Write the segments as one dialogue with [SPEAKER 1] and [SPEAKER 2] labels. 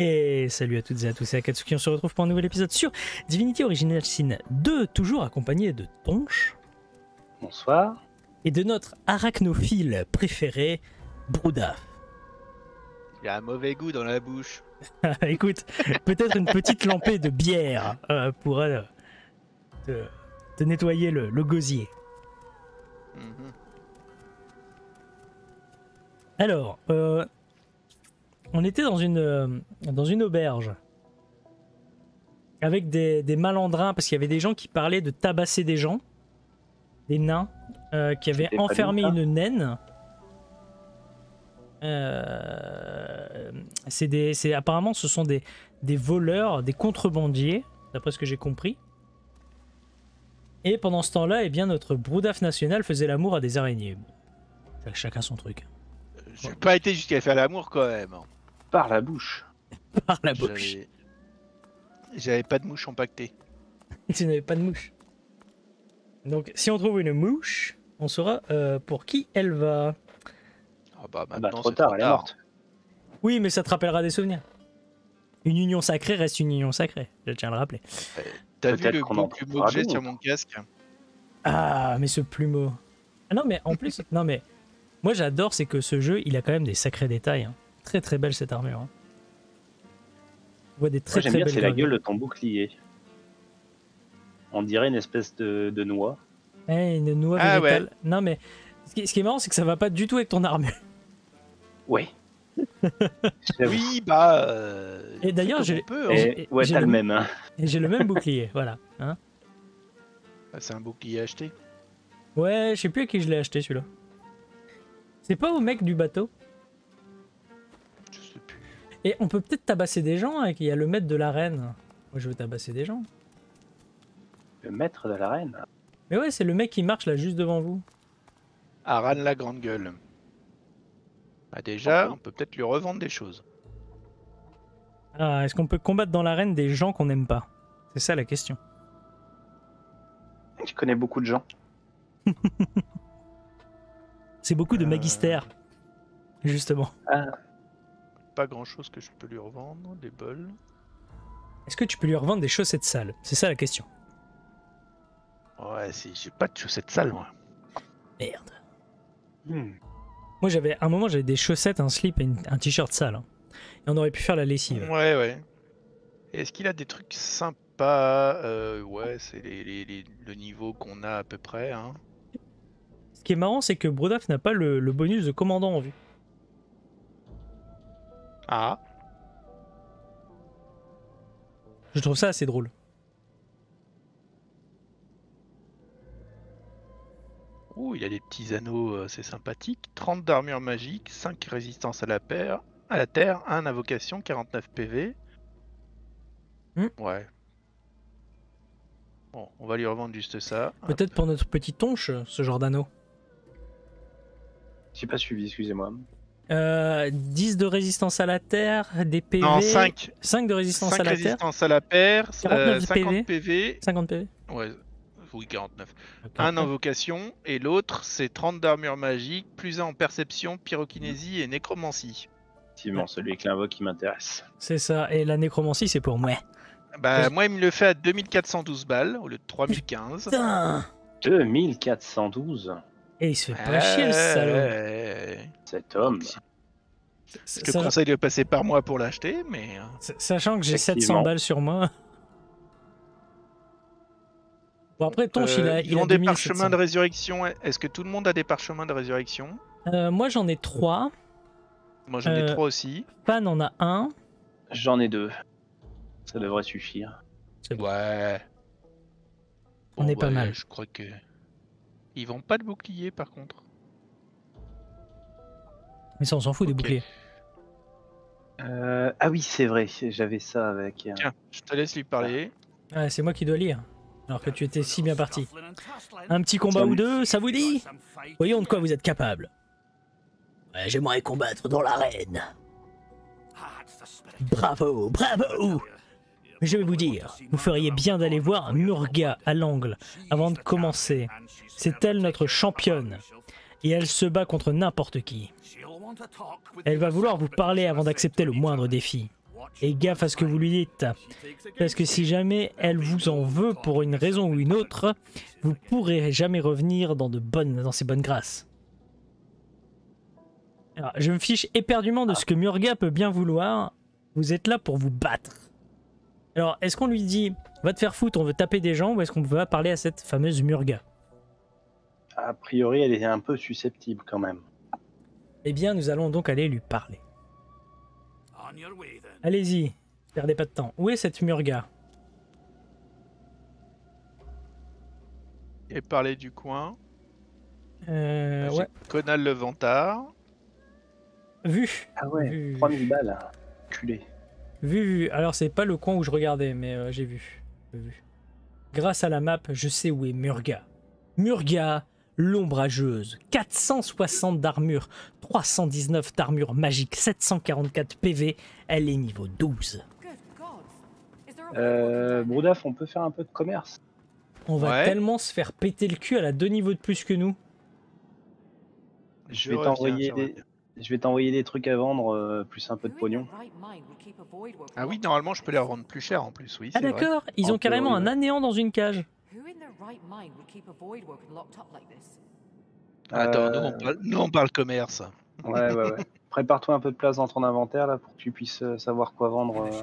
[SPEAKER 1] Et salut à toutes et à tous, c'est Akatsuki, on se retrouve pour un nouvel épisode sur Divinity Original Sin 2, toujours accompagné de Tonche
[SPEAKER 2] Bonsoir.
[SPEAKER 1] et de notre arachnophile préféré, Broudaf.
[SPEAKER 3] Il a un mauvais goût dans la bouche.
[SPEAKER 1] Écoute, peut-être une petite lampée de bière euh, pourra euh, te, te nettoyer le, le gosier.
[SPEAKER 3] Mhm.
[SPEAKER 1] Alors, euh, on était dans une, euh, dans une auberge avec des, des malandrins parce qu'il y avait des gens qui parlaient de tabasser des gens, des nains euh, qui avaient enfermé une naine. Euh, c'est des, c'est apparemment ce sont des, des voleurs, des contrebandiers, d'après ce que j'ai compris. Et pendant ce temps-là, eh bien notre broudaf national faisait l'amour à des araignées. Chacun son truc.
[SPEAKER 3] J'ai pas été jusqu'à faire l'amour quand même.
[SPEAKER 2] Par la bouche.
[SPEAKER 1] Par la bouche.
[SPEAKER 3] J'avais- pas de mouche empaquetée.
[SPEAKER 1] Tu n'avais pas de mouche. Donc, si on trouve une mouche, on saura euh, pour qui elle va.
[SPEAKER 3] Ah bah
[SPEAKER 2] Bah,
[SPEAKER 3] maintenant
[SPEAKER 2] trop
[SPEAKER 3] c'est
[SPEAKER 2] tard, elle est morte.
[SPEAKER 1] Oui, mais ça te rappellera des souvenirs. Une union sacrée reste une union sacrée, je tiens à le rappeler.
[SPEAKER 3] T'as vu le plumeau que j'ai sur mon casque?
[SPEAKER 1] Ah, mais ce plumeau. Ah non, mais en plus, non, mais moi j'adore, c'est que ce jeu, il a quand même des sacrés détails. hein. Très très belle cette armure. hein. On voit des très
[SPEAKER 2] Moi, j'aime
[SPEAKER 1] très
[SPEAKER 2] bien,
[SPEAKER 1] belles
[SPEAKER 2] c'est la gueule de ton bouclier. On dirait une espèce de, de noix.
[SPEAKER 1] Eh, une noix
[SPEAKER 3] Ah ouais.
[SPEAKER 1] végétale. Non, mais ce qui, ce qui est marrant, c'est que ça va pas du tout avec ton armure.
[SPEAKER 2] Ouais.
[SPEAKER 3] Oui, bah. euh,
[SPEAKER 1] Et d'ailleurs, j'ai-
[SPEAKER 3] hein.
[SPEAKER 1] j'ai-
[SPEAKER 2] ouais, t'as
[SPEAKER 1] le-
[SPEAKER 2] même. Hein.
[SPEAKER 1] Et j'ai le même bouclier, voilà. Hein
[SPEAKER 3] Ah, C'est un bouclier acheté.
[SPEAKER 1] Ouais, je sais plus à qui je l'ai acheté celui-là. C'est pas au mec du bateau? Et on peut peut-être tabasser des gens avec il y a le maître de l'arène. Moi je veux tabasser des gens.
[SPEAKER 2] Le maître de la reine.
[SPEAKER 1] Mais ouais, c'est le mec qui marche là juste devant vous.
[SPEAKER 3] Aran la grande gueule. Bah déjà, on peut peut-être lui revendre des choses.
[SPEAKER 1] Ah, est-ce qu'on peut combattre dans l'arène des gens qu'on n'aime pas? C'est ça la question.
[SPEAKER 2] Je connais beaucoup de gens.
[SPEAKER 1] C'est beaucoup de
[SPEAKER 3] Euh.
[SPEAKER 1] magistère. Justement.
[SPEAKER 2] Ah,
[SPEAKER 3] Pas grand chose que je peux lui revendre. Des bols.
[SPEAKER 1] Est-ce que tu peux lui revendre des chaussettes sales? C'est ça la question.
[SPEAKER 3] Ouais, si j'ai pas de chaussettes sales, moi.
[SPEAKER 1] Merde.
[SPEAKER 2] hmm.
[SPEAKER 1] Moi j'avais, à un moment j'avais des chaussettes, un slip et une- un t-shirt sale. hein. Et on aurait pu faire la lessive.
[SPEAKER 3] Ouais, ouais. Et Est-ce qu'il a des trucs sympas? Euh, Ouais, c'est les, les- les- le niveau qu'on a à peu près. Hein.
[SPEAKER 1] Ce qui est marrant, c'est que Brodaf n'a pas le, le bonus de commandant en vue.
[SPEAKER 3] Ah,
[SPEAKER 1] Je trouve ça assez drôle.
[SPEAKER 3] Ouh, il a des petits anneaux, euh, c'est sympathique. 30 d'armure magique, 5 résistance à la paire, à la terre, 1 invocation, 49 PV.
[SPEAKER 1] Hmm.
[SPEAKER 3] Ouais. Bon, on va lui revendre juste ça.
[SPEAKER 1] Peut-être pour notre petit tonche, ce genre d'anneau.
[SPEAKER 2] J'ai pas suivi, excusez-moi.
[SPEAKER 1] Euh, 10 de résistance à la terre, des PV.
[SPEAKER 3] Non, 5.
[SPEAKER 1] 5 de résistance
[SPEAKER 3] 5
[SPEAKER 1] à la terre.
[SPEAKER 3] résistance à la paire,
[SPEAKER 1] 49
[SPEAKER 3] euh, 50
[SPEAKER 1] PV.
[SPEAKER 3] PV.
[SPEAKER 1] 50 PV.
[SPEAKER 3] Ouais, oui, 49.
[SPEAKER 1] Ok.
[SPEAKER 3] Un invocation et l'autre c'est 30 d'armure magique, plus 1 en perception, pyrokinésie et nécromancie.
[SPEAKER 2] Effectivement, celui avec l'invoque qui m'intéresse.
[SPEAKER 1] C'est ça. Et la nécromancie, c'est pour moi.
[SPEAKER 3] Bah,
[SPEAKER 1] Ouais.
[SPEAKER 3] moi il me le fait à 2412 balles au lieu de 3015.
[SPEAKER 1] Putain
[SPEAKER 2] 2412.
[SPEAKER 1] Et il se fait pas chier, le salaud.
[SPEAKER 2] Cet homme.
[SPEAKER 3] Je te conseille de passer par moi pour l'acheter, mais. euh,
[SPEAKER 1] sa- Sachant que j'ai
[SPEAKER 2] Effectivement.
[SPEAKER 1] 700 balles sur moi. Bon, après, Tonche, il
[SPEAKER 3] euh,
[SPEAKER 1] a,
[SPEAKER 3] ils
[SPEAKER 1] il a
[SPEAKER 3] ont des
[SPEAKER 1] 2700.
[SPEAKER 3] parchemins de résurrection. Est-ce que tout le monde a des parchemins de résurrection?
[SPEAKER 1] Euh, moi, j'en ai 3.
[SPEAKER 3] Moi j'en ai
[SPEAKER 1] Euh,
[SPEAKER 3] trois aussi.
[SPEAKER 1] Pan en a un.
[SPEAKER 2] J'en ai deux. Ça devrait suffire.
[SPEAKER 1] C'est bon.
[SPEAKER 3] Ouais.
[SPEAKER 1] On est pas mal.
[SPEAKER 3] Je crois que. Ils vendent pas de bouclier par contre.
[SPEAKER 1] Mais ça, on s'en fout des boucliers.
[SPEAKER 2] Euh, ah oui, c'est vrai, j'avais ça avec. euh,
[SPEAKER 3] Tiens, je te laisse lui parler.
[SPEAKER 1] Ouais, c'est moi qui dois lire. Alors que tu étais si bien parti. Un petit combat
[SPEAKER 2] Tiens.
[SPEAKER 1] ou deux, ça vous dit? Voyons de quoi vous êtes capable. Ouais, j'aimerais combattre dans l'arène. Bravo, bravo je vais vous dire, vous feriez bien d'aller voir Murga à l'angle avant de commencer. C'est elle notre championne. Et elle se bat contre n'importe qui. Elle va vouloir vous parler avant d'accepter le moindre défi. Et gaffe à ce que vous lui dites. Parce que si jamais elle vous en veut pour une raison ou une autre, vous pourrez jamais revenir dans, de bonnes, dans ses bonnes grâces. Alors, je me fiche éperdument de ce que Murga peut bien vouloir. Vous êtes là pour vous battre. Alors, est-ce qu'on lui dit va te faire foutre, on veut taper des gens, ou est-ce qu'on va parler à cette fameuse Murga?
[SPEAKER 2] A priori, elle est un peu susceptible quand même.
[SPEAKER 1] Eh bien, nous allons donc aller lui parler. Allez-y, perdez pas de temps. Où est cette Murga?
[SPEAKER 3] Et parler du coin.
[SPEAKER 1] euh, Ouais,
[SPEAKER 3] Conal le Vantard.
[SPEAKER 1] vu.
[SPEAKER 2] Ah ouais,
[SPEAKER 1] Vu.
[SPEAKER 2] 3000 balles. Culé.
[SPEAKER 1] Vu, vu. Alors, c'est pas le coin où je regardais, mais euh, j'ai vu. Grâce à la map, je sais où est Murga. Murga, l'ombrageuse. 460 d'armure, 319 d'armure magique, 744 PV. Elle est niveau 12.
[SPEAKER 2] Euh, Broudaf, on peut faire un peu de commerce.
[SPEAKER 1] On va
[SPEAKER 3] Ouais.
[SPEAKER 1] tellement se faire péter le cul, elle a deux niveaux de plus que nous.
[SPEAKER 2] Je vais t'envoyer des-. Je vais t'envoyer des trucs à vendre, euh, plus un peu de pognon.
[SPEAKER 3] Ah oui, normalement, je peux les revendre plus cher en plus, oui.
[SPEAKER 1] Ah d'accord, ils
[SPEAKER 2] En
[SPEAKER 1] ont carrément
[SPEAKER 2] théorie,
[SPEAKER 1] un
[SPEAKER 2] ouais.
[SPEAKER 1] anéant dans une cage.
[SPEAKER 3] Attends, nous,
[SPEAKER 2] Euh,
[SPEAKER 3] on parle, nous, on parle commerce.
[SPEAKER 2] Ouais, ouais, ouais. Prépare-toi un peu de place dans ton inventaire là pour que tu puisses euh, savoir quoi vendre. euh.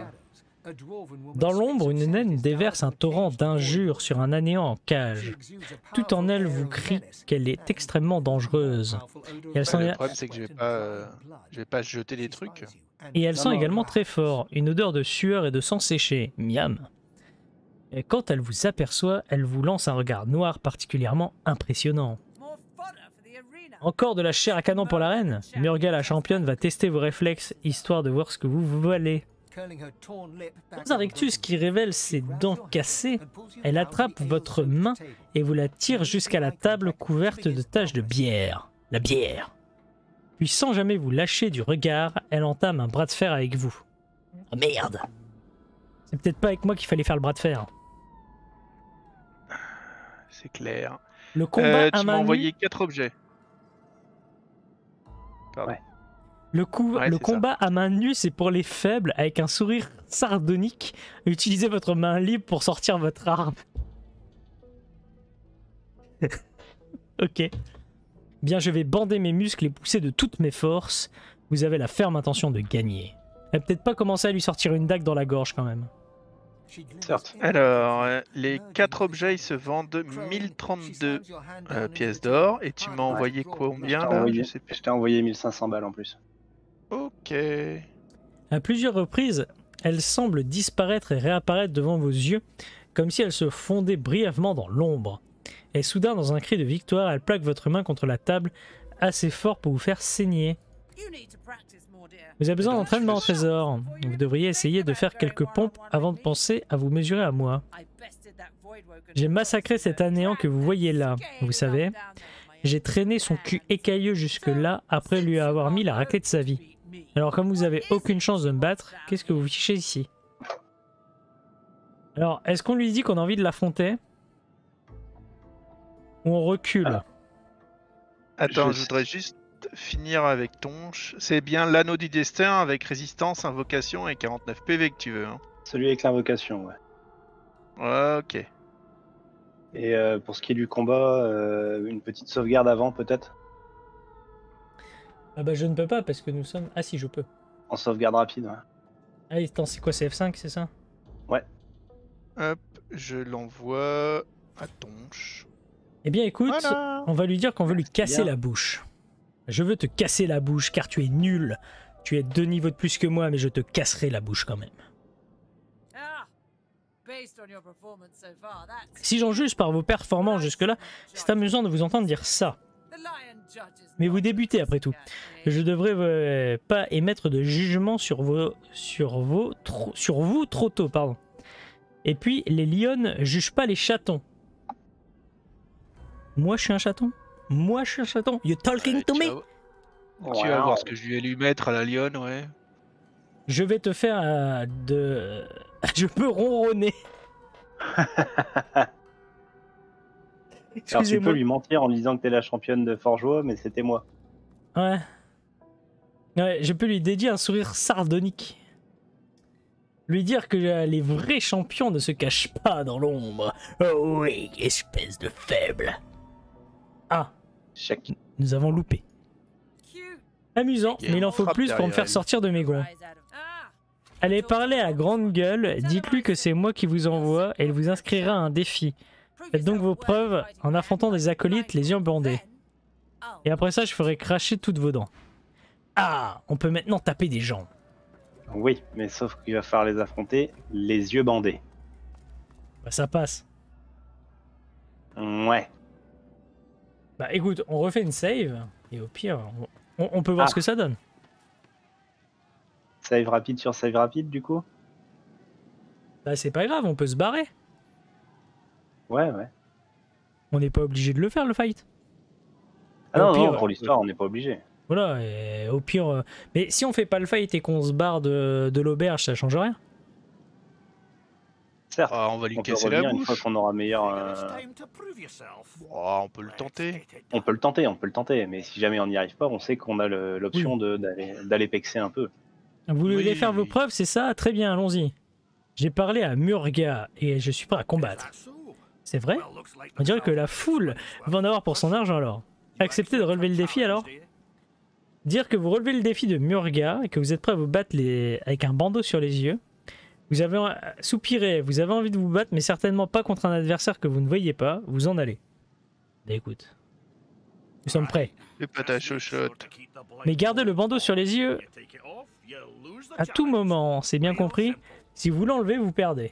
[SPEAKER 1] Dans l'ombre, une naine déverse un torrent d'injures sur un anéant en cage. Tout en elle vous crie qu'elle est extrêmement dangereuse. Et elle sent,
[SPEAKER 3] le problème, c'est que je vais pas, euh, je vais pas jeter des trucs.
[SPEAKER 1] et elle sent également très fort, une odeur de sueur et de sang séché. Miam. Et quand elle vous aperçoit, elle vous lance un regard noir particulièrement impressionnant. Encore de la chair à canon pour la reine? Murga la championne va tester vos réflexes histoire de voir ce que vous valez.
[SPEAKER 4] Dans un rictus qui révèle ses dents cassées,
[SPEAKER 1] Elle attrape votre main et vous la tire jusqu'à la table couverte de taches de bière. La bière. Puis sans jamais vous lâcher du regard, elle entame un bras de fer avec vous. Oh merde C'est peut-être pas avec moi qu'il fallait faire le bras de fer.
[SPEAKER 3] C'est clair.
[SPEAKER 1] Le combat
[SPEAKER 3] Euh,
[SPEAKER 1] à
[SPEAKER 3] tu m'as
[SPEAKER 1] main
[SPEAKER 3] envoyé
[SPEAKER 1] nue,
[SPEAKER 3] quatre objets. Pardon.
[SPEAKER 2] Ouais.
[SPEAKER 1] Le, coup-
[SPEAKER 3] Ouais,
[SPEAKER 1] le
[SPEAKER 3] c'est ça.
[SPEAKER 1] combat à main nue, c'est pour les faibles avec un sourire sardonique. Utilisez votre main libre pour sortir votre arme. ok. Bien, je vais bander mes muscles et pousser de toutes mes forces. Vous avez la ferme intention de gagner. Elle peut-être pas commencer à lui sortir une dague dans la gorge quand même.
[SPEAKER 2] Certes.
[SPEAKER 3] Alors, euh, les quatre objets, ils se vendent 1032 euh, pièces d'or. Et tu m'as envoyé combien
[SPEAKER 2] Je t'ai
[SPEAKER 3] là?
[SPEAKER 2] envoyé-
[SPEAKER 3] Je sais plus.
[SPEAKER 2] Je t'ai envoyé 1500 balles en plus.
[SPEAKER 3] Ok.
[SPEAKER 1] À plusieurs reprises, elle semble disparaître et réapparaître devant vos yeux, comme si elle se fondait brièvement dans l'ombre. Et soudain, dans un cri de victoire, elle plaque votre main contre la table assez fort pour vous faire saigner. Vous avez besoin d'entraînement, trésor. Vous devriez essayer de faire quelques pompes avant de penser à vous mesurer à moi.
[SPEAKER 4] J'ai massacré cet anéant que vous voyez là, vous savez.
[SPEAKER 1] J'ai traîné son cul écailleux jusque-là après lui avoir mis la raclée de sa vie. Alors comme vous avez aucune chance de me battre, qu'est-ce que vous fichez ici? Alors, est-ce qu'on lui dit qu'on a envie de l'affronter? Ou on recule?
[SPEAKER 2] Ah.
[SPEAKER 3] Attends,
[SPEAKER 2] Je
[SPEAKER 3] je voudrais juste finir avec ton. ch- C'est bien l'anneau du destin avec résistance, invocation et 49 PV que tu veux. Hein.
[SPEAKER 2] Celui avec l'invocation, ouais.
[SPEAKER 3] Ok.
[SPEAKER 2] Et euh, pour ce qui est du combat, euh, une petite sauvegarde avant peut-être?
[SPEAKER 1] Ah bah je ne peux pas parce que nous sommes... Ah si, je peux.
[SPEAKER 2] En sauvegarde rapide, ouais.
[SPEAKER 1] Ah attends, c'est quoi, c'est F5, c'est ça?
[SPEAKER 3] Hop, je l'envoie à Tonche.
[SPEAKER 1] Eh bien écoute,
[SPEAKER 3] Voilà.
[SPEAKER 1] on va lui dire qu'on veut lui casser
[SPEAKER 2] bien.
[SPEAKER 1] la bouche. Je veux te casser la bouche car tu es nul. Tu es deux niveaux de plus que moi, mais je te casserai la bouche quand même. Si j'en juge par vos performances jusque-là, c'est amusant de vous entendre dire ça. Mais vous débutez après tout. Je devrais euh, pas émettre de jugement sur vos, sur vos, trop- sur vous trop tôt, pardon. Et puis les lionnes jugent pas les chatons. Moi, je suis un chaton. Moi, je suis un chaton. You talking to me?
[SPEAKER 3] tu vas voir ce que je ai lui mettre à la lionne, ouais.
[SPEAKER 1] Je vais te faire euh, de. Je peux ronronner.
[SPEAKER 2] Alors tu peux lui mentir en lui disant que t'es la championne de Forgeois, mais c'était moi.
[SPEAKER 1] Ouais. Ouais, je peux lui dédier un sourire sardonique. Lui dire que les vrais champions ne se cachent pas dans l'ombre. Oh oui, espèce de faible. Ah,
[SPEAKER 2] Chaque...
[SPEAKER 1] nous avons loupé. Amusant, mais il en faut plus pour me faire sortir de mes gonds. Allez parler à la grande gueule, dites-lui que c'est moi qui vous envoie et il vous inscrira à un défi. Faites donc vos preuves en affrontant des acolytes les yeux bandés. Et après ça, je ferai cracher toutes vos dents. Ah, on peut maintenant taper des gens.
[SPEAKER 2] Oui, mais sauf qu'il va falloir les affronter les yeux bandés.
[SPEAKER 1] Bah ça passe.
[SPEAKER 2] Ouais.
[SPEAKER 1] Bah écoute, on refait une save, et au pire, on, peut voir
[SPEAKER 2] Ah.
[SPEAKER 1] ce que ça donne.
[SPEAKER 2] Save rapide sur save rapide, du coup?
[SPEAKER 1] Bah c'est pas grave, on peut se barrer.
[SPEAKER 2] Ouais, ouais.
[SPEAKER 1] On n'est pas obligé de le faire, le fight.
[SPEAKER 2] Ah
[SPEAKER 1] Au
[SPEAKER 2] non,
[SPEAKER 1] pire,
[SPEAKER 2] non, pour l'histoire, on n'est pas obligé.
[SPEAKER 1] Voilà, et au pire... euh, Mais si on fait pas le fight et qu'on se barre de, de l'auberge, ça change rien.
[SPEAKER 2] Certes,
[SPEAKER 3] Ah, on va lui
[SPEAKER 2] on peut
[SPEAKER 3] casser la
[SPEAKER 2] revenir une fois
[SPEAKER 3] bouche.
[SPEAKER 2] qu'on aura meilleur. euh,
[SPEAKER 3] Oh, on peut le tenter.
[SPEAKER 2] On peut le tenter, on peut le tenter, mais si jamais on n'y arrive pas, on sait qu'on a l'option de d'aller pexer un peu.
[SPEAKER 1] Vous voulez
[SPEAKER 3] Oui.
[SPEAKER 1] faire vos preuves, c'est ça? Très bien, allons-y. J'ai parlé à Murga et je suis prêt à combattre. C'est vrai On dirait que la foule va en avoir pour son argent alors. Acceptez de relever le défi alors Dire que vous relevez le défi de Murga et que vous êtes prêt à vous battre les... avec un bandeau sur les yeux. Vous avez soupiré, vous avez envie de vous battre, mais certainement pas contre un adversaire que vous ne voyez pas. Vous en allez. Bah, écoute, nous sommes prêts. Mais gardez le bandeau sur les yeux à tout moment, c'est bien compris. Si vous l'enlevez, vous perdez.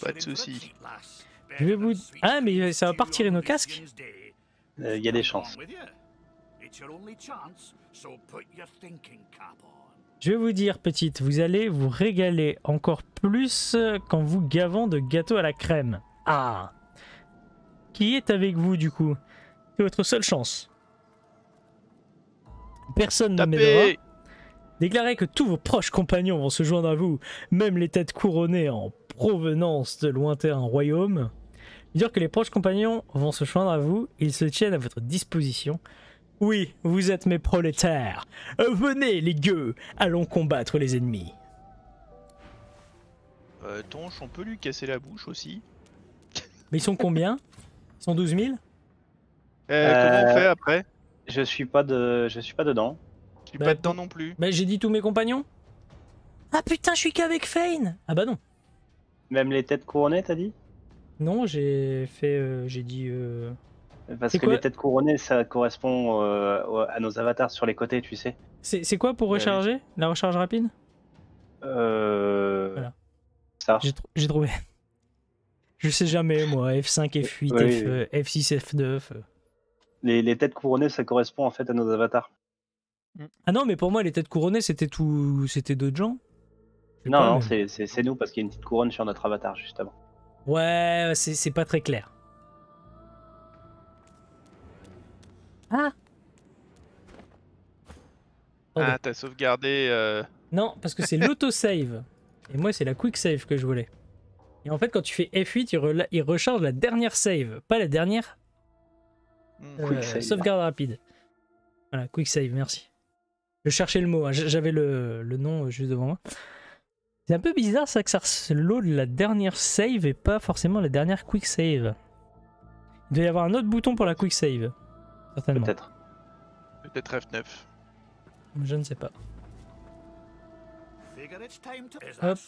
[SPEAKER 3] Pas de soucis.
[SPEAKER 1] Je vais vous. Ah, mais ça va pas retirer nos casques
[SPEAKER 2] Euh, Il y a des chances.
[SPEAKER 1] Je vais vous dire, petite, vous allez vous régaler encore plus euh, qu'en vous gavant de gâteaux à la crème. Ah Qui est avec vous du coup? C'est votre seule chance. Personne ne m'aidera. Déclarez que tous vos proches compagnons vont se joindre à vous, même les têtes couronnées en provenance de lointains royaumes. Dire que les proches compagnons vont se joindre à vous, ils se tiennent à votre disposition. Oui, vous êtes mes prolétaires. Euh, Venez, les gueux, allons combattre les ennemis.
[SPEAKER 3] Euh, Tonche, on peut lui casser la bouche aussi?
[SPEAKER 1] Mais ils sont combien? Ils sont 12 000
[SPEAKER 3] Eh,
[SPEAKER 2] Euh,
[SPEAKER 3] Comment on fait après?
[SPEAKER 2] Je suis pas de, je suis pas dedans.
[SPEAKER 3] Je suis
[SPEAKER 1] bah,
[SPEAKER 3] pas dedans non plus.
[SPEAKER 1] Bah j'ai dit tous mes compagnons Ah putain, je suis qu'avec Fane Ah bah non.
[SPEAKER 2] Même les têtes couronnées, t'as dit?
[SPEAKER 1] Non, j'ai fait... euh, j'ai dit... euh,
[SPEAKER 2] Parce que les têtes couronnées, ça correspond euh, à nos avatars sur les côtés, tu sais.
[SPEAKER 1] C'est c'est quoi pour
[SPEAKER 3] oui.
[SPEAKER 1] recharger? La recharge rapide?
[SPEAKER 2] Euh...
[SPEAKER 1] Voilà.
[SPEAKER 2] Ça.
[SPEAKER 1] J'ai tr- j'ai trouvé. Je sais jamais, moi. F5, F8,
[SPEAKER 2] Oui,
[SPEAKER 1] F, euh, F6, F9. euh.
[SPEAKER 2] Les, les têtes couronnées, ça correspond en fait à nos avatars.
[SPEAKER 1] Ah non, mais pour moi, les têtes couronnées, c'était tout. C'était d'autres gens.
[SPEAKER 2] Non,
[SPEAKER 1] pas,
[SPEAKER 2] non,
[SPEAKER 1] mais-
[SPEAKER 2] c'est- nous parce qu'il y a une petite couronne sur notre avatar, justement.
[SPEAKER 1] Ouais, c'est c'est pas très clair. Ah.
[SPEAKER 3] Ah, t'as sauvegardé. euh,
[SPEAKER 1] Non, parce que c'est l'autosave. Et moi, c'est la quick save que je voulais. Et en fait, quand tu fais F8, il, recharge la dernière save, pas la dernière euh,
[SPEAKER 2] Quick save.
[SPEAKER 1] sauvegarde rapide. Voilà, quick save, merci. Je cherchais le mot, hein, j'avais le, le nom euh, juste devant moi. C'est un peu bizarre ça que ça load la dernière save et pas forcément la dernière quick save. Il doit y avoir un autre bouton pour la quick save. Certainement.
[SPEAKER 2] Peut-être.
[SPEAKER 3] Peut-être F9.
[SPEAKER 1] Je ne sais pas. Hop,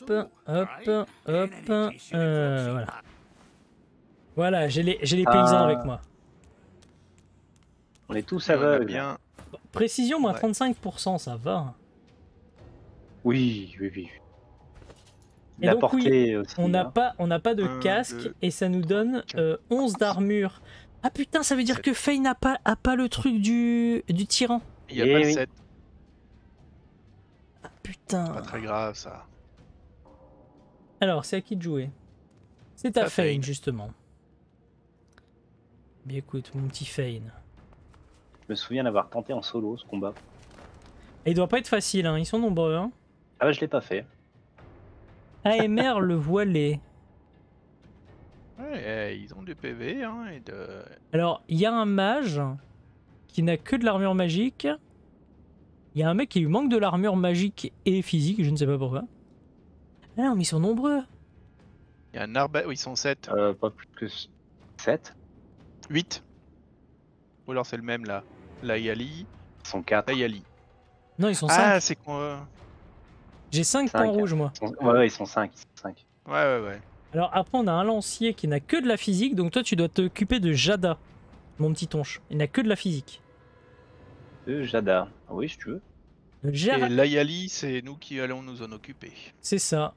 [SPEAKER 1] hop, hop. euh, voilà. Voilà, j'ai les, j'ai les paysans
[SPEAKER 2] Ah.
[SPEAKER 1] avec moi.
[SPEAKER 2] On est tous aveugles.
[SPEAKER 3] bien.
[SPEAKER 1] Précision, moins
[SPEAKER 3] Ouais.
[SPEAKER 1] 35%, ça va.
[SPEAKER 2] Oui, oui, oui.
[SPEAKER 1] Et
[SPEAKER 2] La
[SPEAKER 1] donc,
[SPEAKER 2] portée aussi.
[SPEAKER 1] On n'a
[SPEAKER 2] hein.
[SPEAKER 1] pas, on n'a pas de
[SPEAKER 3] Un,
[SPEAKER 1] casque
[SPEAKER 3] deux,
[SPEAKER 1] et ça nous donne euh, 11 d'armure. Ah putain, ça veut dire que Faye n'a pas, a pas le truc du, du tyran.
[SPEAKER 3] Il y a
[SPEAKER 2] Eh
[SPEAKER 3] pas le
[SPEAKER 2] oui.
[SPEAKER 3] 7.
[SPEAKER 1] Ah putain.
[SPEAKER 3] Pas très grave ça.
[SPEAKER 1] Alors, c'est à qui de jouer? C'est à Fane, justement. Bien écoute, mon petit Fane.
[SPEAKER 2] Je me souviens d'avoir tenté en solo ce combat.
[SPEAKER 1] Et il doit pas être facile, hein. ils sont nombreux. Hein.
[SPEAKER 2] Ah bah je l'ai pas fait.
[SPEAKER 1] AMR le voilé.
[SPEAKER 3] Ouais, eh, ils ont du PV hein, et de.
[SPEAKER 1] Alors, il y a un mage qui n'a que de l'armure magique. Il y a un mec qui lui manque de l'armure magique et physique, je ne sais pas pourquoi. Ah non, mais ils sont nombreux.
[SPEAKER 3] Il y a un arbalète. Oui, ils sont 7.
[SPEAKER 2] Euh, pas plus que 7.
[SPEAKER 3] 8. Ou alors c'est le même là. Là, Yali.
[SPEAKER 2] Ils sont 4.
[SPEAKER 3] Là, Yali.
[SPEAKER 1] Non, ils sont 5.
[SPEAKER 3] Ah, c'est quoi
[SPEAKER 1] J'ai 5
[SPEAKER 2] cinq.
[SPEAKER 1] points rouges, moi.
[SPEAKER 2] Ouais, ouais, ils sont 5. Ils sont 5.
[SPEAKER 3] Ouais, ouais, ouais.
[SPEAKER 1] Alors après, on a un lancier qui n'a que de la physique, donc toi, tu dois t'occuper de Jada, mon petit tonche. Il n'a que de la physique.
[SPEAKER 2] De Jada. Ah oui, si tu veux.
[SPEAKER 1] Le
[SPEAKER 3] Et
[SPEAKER 1] Gérard-
[SPEAKER 3] là, Yali, c'est nous qui allons nous en occuper.
[SPEAKER 1] C'est ça.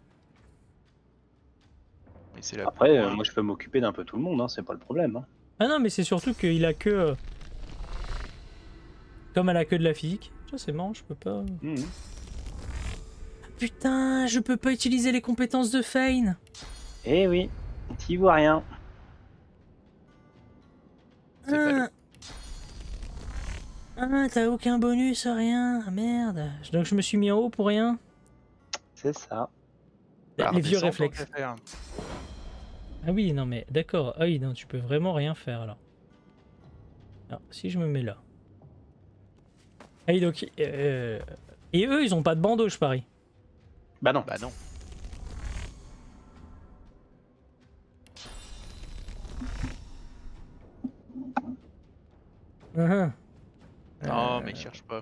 [SPEAKER 3] Et c'est la
[SPEAKER 2] Après, euh, moi je peux m'occuper d'un peu tout le monde, hein, c'est pas le problème. Hein.
[SPEAKER 1] Ah non, mais c'est surtout qu'il a que... euh, Comme elle a que de la physique. Ça, c'est marrant, je peux pas...
[SPEAKER 2] Mhm.
[SPEAKER 1] Putain, je peux pas utiliser les compétences de Fane.
[SPEAKER 2] Eh oui, t'y vois rien.
[SPEAKER 1] Ah, Ah, t'as aucun bonus, rien. Ah, merde. Donc je me suis mis en haut pour rien.
[SPEAKER 2] C'est ça.
[SPEAKER 3] Bah,
[SPEAKER 1] les vieux réflexes. Ah oui, non mais d'accord. Ah oui, non, tu peux vraiment rien faire alors. Alors, si je me mets là. Ah oui, donc... euh, Et eux, ils ont pas de bandeau, je parie.
[SPEAKER 2] Bah non.
[SPEAKER 3] Bah non.
[SPEAKER 1] Ah,
[SPEAKER 3] Non,
[SPEAKER 1] Euh.
[SPEAKER 3] mais cherche pas.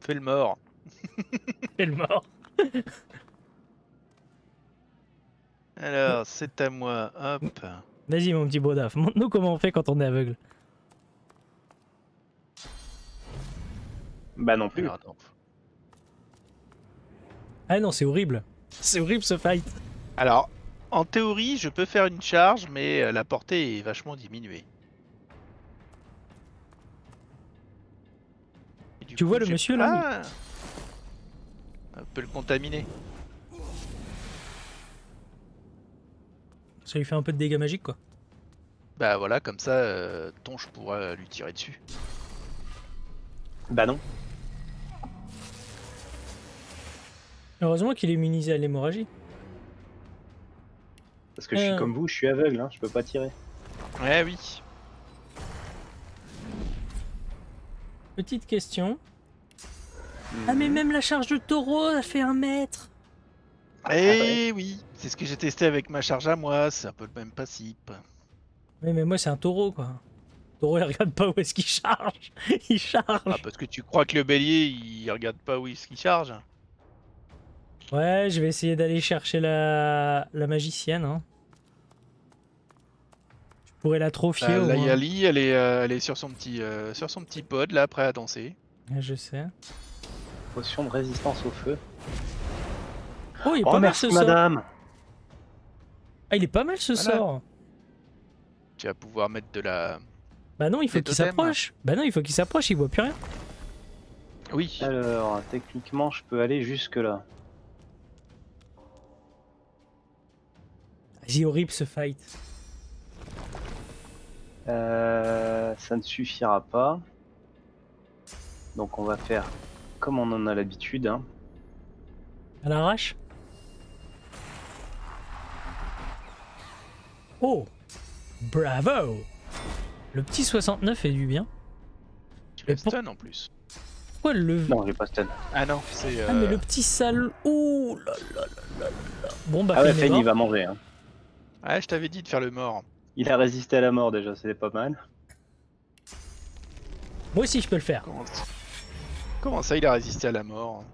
[SPEAKER 3] Fais le mort.
[SPEAKER 1] C'est le mort.
[SPEAKER 3] Alors, c'est à moi. Hop.
[SPEAKER 1] Vas-y, mon petit Bodaf, montre-nous comment on fait quand on est aveugle.
[SPEAKER 2] Bah non plus.
[SPEAKER 3] Alors, attends.
[SPEAKER 1] Ah non, c'est horrible. C'est horrible ce fight.
[SPEAKER 3] Alors, en théorie, je peux faire une charge, mais euh, la portée est vachement diminuée.
[SPEAKER 1] Tu vois le monsieur, là
[SPEAKER 3] pas- On peut le contaminer.
[SPEAKER 1] Ça lui fait un peu de dégâts magiques, quoi.
[SPEAKER 3] Bah voilà, comme ça, euh, Tonche pourra lui tirer dessus.
[SPEAKER 2] Bah non.
[SPEAKER 1] Heureusement qu'il est immunisé à l'hémorragie.
[SPEAKER 2] Parce que je suis
[SPEAKER 1] Euh.
[SPEAKER 2] comme vous, je suis aveugle, hein, je peux pas tirer.
[SPEAKER 3] Ouais, oui.
[SPEAKER 1] Petite question. Ah mais même la charge de taureau, ça fait un mètre.
[SPEAKER 3] Eh oui, c'est ce que j'ai testé avec ma charge à moi, c'est un peu le même principe.
[SPEAKER 1] Mais, mais moi c'est un taureau quoi. Taureau il regarde pas où est-ce qu'il charge. Il charge.
[SPEAKER 3] Ah, parce que tu crois que le bélier, il regarde pas où est-ce qu'il charge
[SPEAKER 1] Ouais, je vais essayer d'aller chercher la, la magicienne. Hein. Je pourrais la trophier
[SPEAKER 3] Euh, La. Yali, elle est, euh, elle est sur son petit, euh, sur son petit pod là, prêt à danser.
[SPEAKER 1] Ouais, Je sais.
[SPEAKER 2] Potion de résistance au feu.
[SPEAKER 1] Oh, il est
[SPEAKER 2] Oh
[SPEAKER 1] pas mal ce sort.
[SPEAKER 2] madame
[SPEAKER 1] Ah, il est pas mal ce
[SPEAKER 3] Voilà.
[SPEAKER 1] sort.
[SPEAKER 3] Tu vas pouvoir mettre de la.
[SPEAKER 1] Bah non, il faut qu'il s'approche. Bah non, il faut qu'il s'approche, il voit plus rien.
[SPEAKER 3] Oui.
[SPEAKER 2] Alors, techniquement, je peux aller jusque là.
[SPEAKER 1] Vas-y, horrible ce fight.
[SPEAKER 2] Euh, ça ne suffira pas. Donc on va faire comme on en a l'habitude. hein.
[SPEAKER 1] À l'arrache. Oh Bravo Le petit 69 fait du bien.
[SPEAKER 3] Tu le
[SPEAKER 1] pour-
[SPEAKER 3] stun en plus.
[SPEAKER 1] Pourquoi le...
[SPEAKER 2] Non, j'ai pas stun.
[SPEAKER 3] Ah non, c'est.
[SPEAKER 1] Ah mais
[SPEAKER 3] euh,
[SPEAKER 1] le petit sale... Ouh là là là là là. Bon bah
[SPEAKER 2] Ah ouais,
[SPEAKER 1] Fane est
[SPEAKER 2] il va manger. hein.
[SPEAKER 3] Ouais, je t'avais dit de faire le mort.
[SPEAKER 2] Il a résisté à la mort déjà, c'était pas mal.
[SPEAKER 1] Moi aussi je peux le faire.
[SPEAKER 3] Comment ça, Comment ça, il a résisté à la mort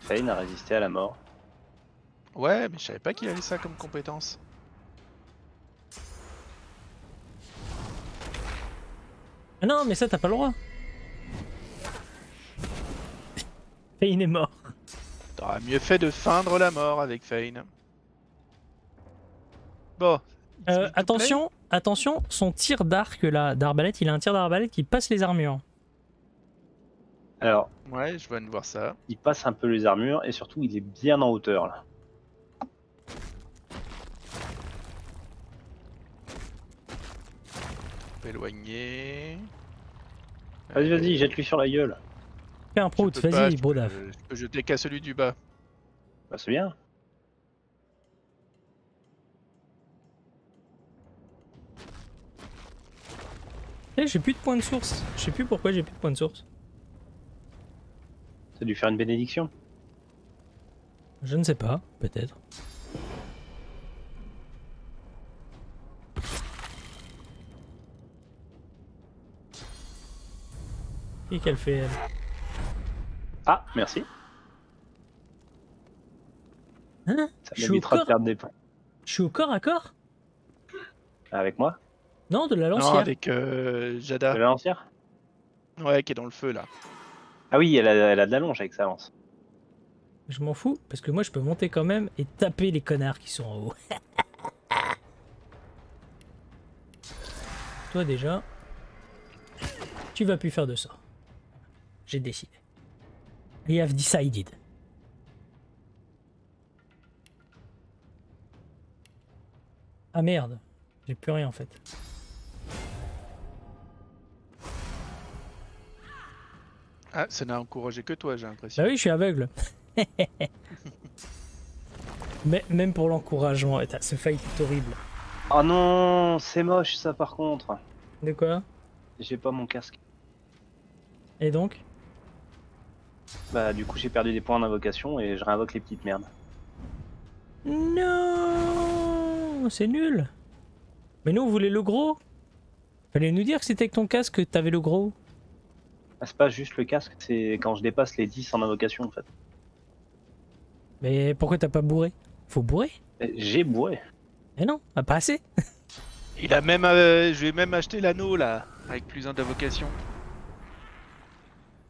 [SPEAKER 2] Fane a résisté à la mort.
[SPEAKER 3] Ouais, mais je savais pas qu'il avait ça comme compétence.
[SPEAKER 1] Ah non mais ça t'as pas le droit. Fane est mort.
[SPEAKER 3] T'auras mieux fait de feindre la mort avec Fane. Bon.
[SPEAKER 1] Euh, attention, attention, son tir d'arc là, d'arbalète, il a un tir d'arbalète qui passe les armures.
[SPEAKER 2] Alors,
[SPEAKER 3] Ouais, je viens de voir ça.
[SPEAKER 2] il passe un peu les armures et surtout il est bien en hauteur là.
[SPEAKER 3] On peut éloigner.
[SPEAKER 2] Vas-y,
[SPEAKER 3] Euh,
[SPEAKER 2] vas-y, jette-lui sur la gueule.
[SPEAKER 1] Fais un prout, vas-y, Brodaf.
[SPEAKER 3] Je peux jeter qu'à celui du bas.
[SPEAKER 2] Bah, c'est bien.
[SPEAKER 1] J'ai plus de points de source. Je sais plus pourquoi j'ai plus de points de source.
[SPEAKER 2] T'as dû faire une bénédiction.
[SPEAKER 1] Je ne sais pas, peut-être. Et qu'elle fait elle
[SPEAKER 2] Ah, merci.
[SPEAKER 1] Hein?
[SPEAKER 2] Ça m'évitera de perdre des points.
[SPEAKER 1] Je suis au corps à corps?
[SPEAKER 2] Avec moi?
[SPEAKER 1] Non, de la
[SPEAKER 3] Non,
[SPEAKER 1] lancière.
[SPEAKER 3] avec euh,
[SPEAKER 2] De
[SPEAKER 3] Jada.
[SPEAKER 2] la lancière
[SPEAKER 3] Ouais, qui est dans le feu là.
[SPEAKER 2] Ah oui, elle a, elle a de la longe avec sa lance.
[SPEAKER 1] Je m'en fous, parce que moi je peux monter quand même et taper les connards qui sont en haut. Toi déjà, tu vas plus faire de ça. J'ai décidé. I have decided. Ah merde, j'ai plus rien en fait.
[SPEAKER 3] Ah, ça n'a encouragé que toi, j'ai l'impression.
[SPEAKER 1] Bah oui, je suis aveugle. Mais même pour l'encouragement, ce fight est horrible.
[SPEAKER 2] Oh non, c'est moche ça par contre.
[SPEAKER 1] De quoi?
[SPEAKER 2] J'ai pas mon casque.
[SPEAKER 1] Et donc?
[SPEAKER 2] Bah du coup j'ai perdu des points d'invocation et je réinvoque les petites merdes.
[SPEAKER 1] Non C'est nul Mais nous on voulait le gros Fallait nous dire que c'était avec ton casque que t'avais le gros.
[SPEAKER 2] Ah, c'est pas juste le casque, c'est quand je dépasse les 10 en invocation en fait.
[SPEAKER 1] Mais pourquoi t'as pas bourré? Faut bourrer?
[SPEAKER 2] J'ai bourré.
[SPEAKER 1] Eh non, ah, pas assez
[SPEAKER 3] Il a même, euh, je vais même acheter l'anneau là, avec plus un d'invocation.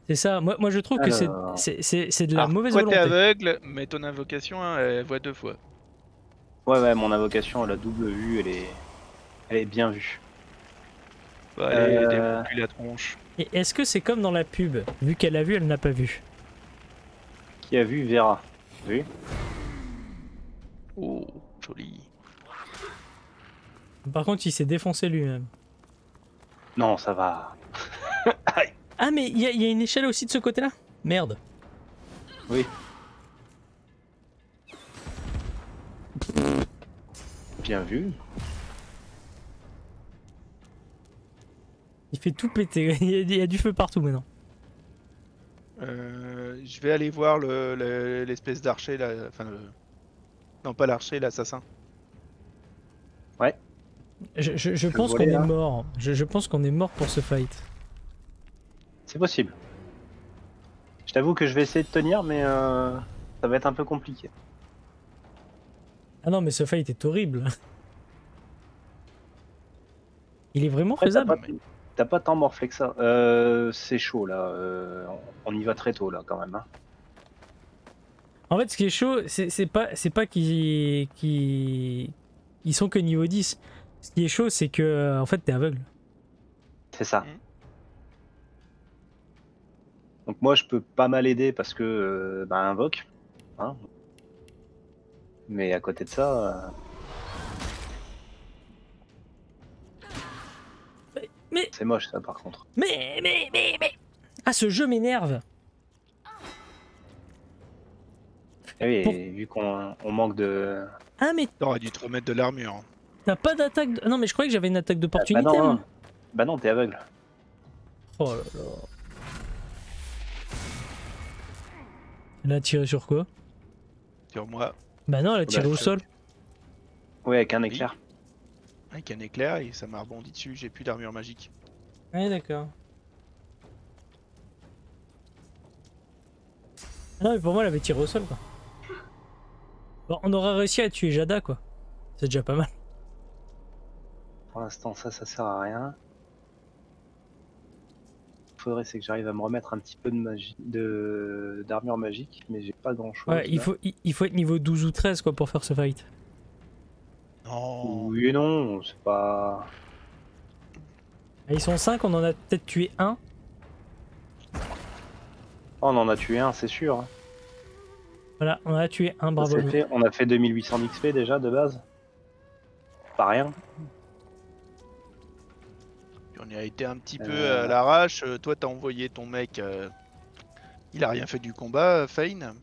[SPEAKER 1] C'est ça, moi, moi je trouve que c'est-
[SPEAKER 2] Alors.
[SPEAKER 1] de la
[SPEAKER 3] Alors,
[SPEAKER 1] mauvaise
[SPEAKER 3] toi,
[SPEAKER 1] volonté.
[SPEAKER 3] t'es aveugle, mais ton invocation, hein, elle voit deux fois.
[SPEAKER 2] Ouais ouais, mon invocation elle a double vue, elle est, elle est bien vue.
[SPEAKER 3] Allez,
[SPEAKER 2] Euh.
[SPEAKER 3] démonte-lui la tronche.
[SPEAKER 1] Et est-ce que c'est comme dans la pub Vu qu'elle a vu, elle n'a pas vu.
[SPEAKER 2] Qui a vu verra. Vu
[SPEAKER 3] Oh, joli.
[SPEAKER 1] Par contre, il s'est défoncé lui-même.
[SPEAKER 2] Non, ça va.
[SPEAKER 1] Ah mais il y, a- il y a une échelle aussi de ce côté-là? Merde.
[SPEAKER 2] Oui. Bien vu.
[SPEAKER 1] Il fait tout péter, il y a- du feu partout maintenant.
[SPEAKER 3] Euh, je vais aller voir le- le- l'espèce d'archer là. Enfin, le... non, pas l'archer, l'assassin.
[SPEAKER 1] Je, je- pense qu'on est mort. Je, je pense qu'on est mort pour ce fight.
[SPEAKER 2] C'est possible. Je t'avoue que je vais essayer de tenir, mais euh, ça va être un peu compliqué.
[SPEAKER 1] Ah non, mais ce fight est horrible. Il est vraiment
[SPEAKER 2] Ouais,
[SPEAKER 1] faisable.
[SPEAKER 2] T'as pas tant morflé que ça. Euh, c'est chaud là. euh, on y va très tôt là quand même. hein.
[SPEAKER 1] En fait, ce qui est chaud, c'est pas, c'est pas qu'ils qu'ils- ils sont que niveau 10. Ce qui est chaud, c'est que euh, en fait, t'es aveugle.
[SPEAKER 2] C'est ça.
[SPEAKER 3] Mhm.
[SPEAKER 2] Donc moi je peux pas mal aider parce que euh, bah, invoque. hein. Mais à côté de ça,
[SPEAKER 1] Mais,
[SPEAKER 2] c'est moche ça par contre.
[SPEAKER 1] mais, mais, mais, mais. Ah, ce jeu m'énerve.
[SPEAKER 2] Et oui,
[SPEAKER 1] Pour-
[SPEAKER 2] vu qu'on on manque de.
[SPEAKER 1] Ah, mais
[SPEAKER 3] T'aurais dû te remettre de l'armure.
[SPEAKER 1] t'as pas d'attaque. de- Non, mais je croyais que j'avais une attaque d'opportunité.
[SPEAKER 2] non. Bah non, t'es aveugle.
[SPEAKER 1] Oh là là. Elle a tiré sur quoi?
[SPEAKER 3] Sur moi,
[SPEAKER 1] Bah non, elle a
[SPEAKER 2] Bah,
[SPEAKER 1] tiré au sol.
[SPEAKER 2] Ouais, avec un éclair.
[SPEAKER 3] Avec un éclair et ça m'a rebondi dessus. J'ai plus d'armure magique.
[SPEAKER 1] Ouais, d'accord. Ah Non, mais pour moi, elle avait tiré au sol, quoi. Bon, on aura réussi à tuer Jada, quoi. C'est déjà pas mal.
[SPEAKER 2] Pour l'instant, ça, ça sert à rien. Faudrait c'est que j'arrive à me remettre un petit peu de magie, de d'armure magique, mais j'ai pas grand chose.
[SPEAKER 1] Ouais, il faut, il, il faut être niveau 12 ou 13, quoi, pour faire ce fight.
[SPEAKER 3] Non.
[SPEAKER 2] Oui et non, c'est pas.
[SPEAKER 1] Ah, Ils sont 5, on en a peut-être tué un.
[SPEAKER 2] Oh, on en a tué un, c'est sûr. hein.
[SPEAKER 1] Voilà, on en a tué un, bravo.
[SPEAKER 2] fait. On a fait 2800 d'XP déjà de base. Pas rien.
[SPEAKER 3] On y a été un petit peu
[SPEAKER 2] Euh.
[SPEAKER 3] à l'arrache. Euh, Toi, t'as envoyé ton mec. euh, Il a rien fait du combat, Fane.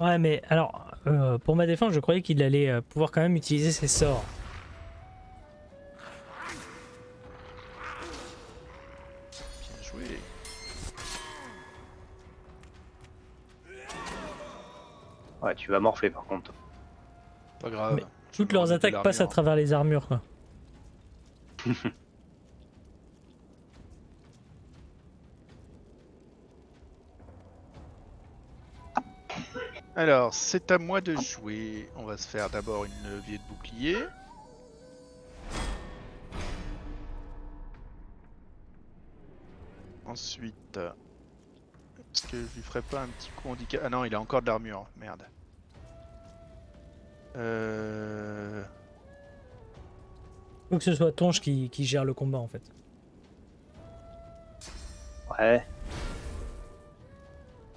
[SPEAKER 1] Ouais, mais alors, euh, pour ma défense, je croyais qu'il allait euh, pouvoir quand même utiliser ses sorts.
[SPEAKER 3] Bien joué.
[SPEAKER 2] Ouais, tu vas morfler par contre.
[SPEAKER 3] Pas grave.
[SPEAKER 1] Mais Toutes leurs attaques passent à travers les armures, quoi.
[SPEAKER 3] Alors, c'est à moi de jouer. On va se faire d'abord une levée de bouclier. Ensuite, est-ce que je lui ferai pas un petit coup handicap? Ah non, il a encore de l'armure. Merde. Euh...
[SPEAKER 1] Faut que ce soit Tonge qui, qui gère le combat, en fait.
[SPEAKER 2] Ouais.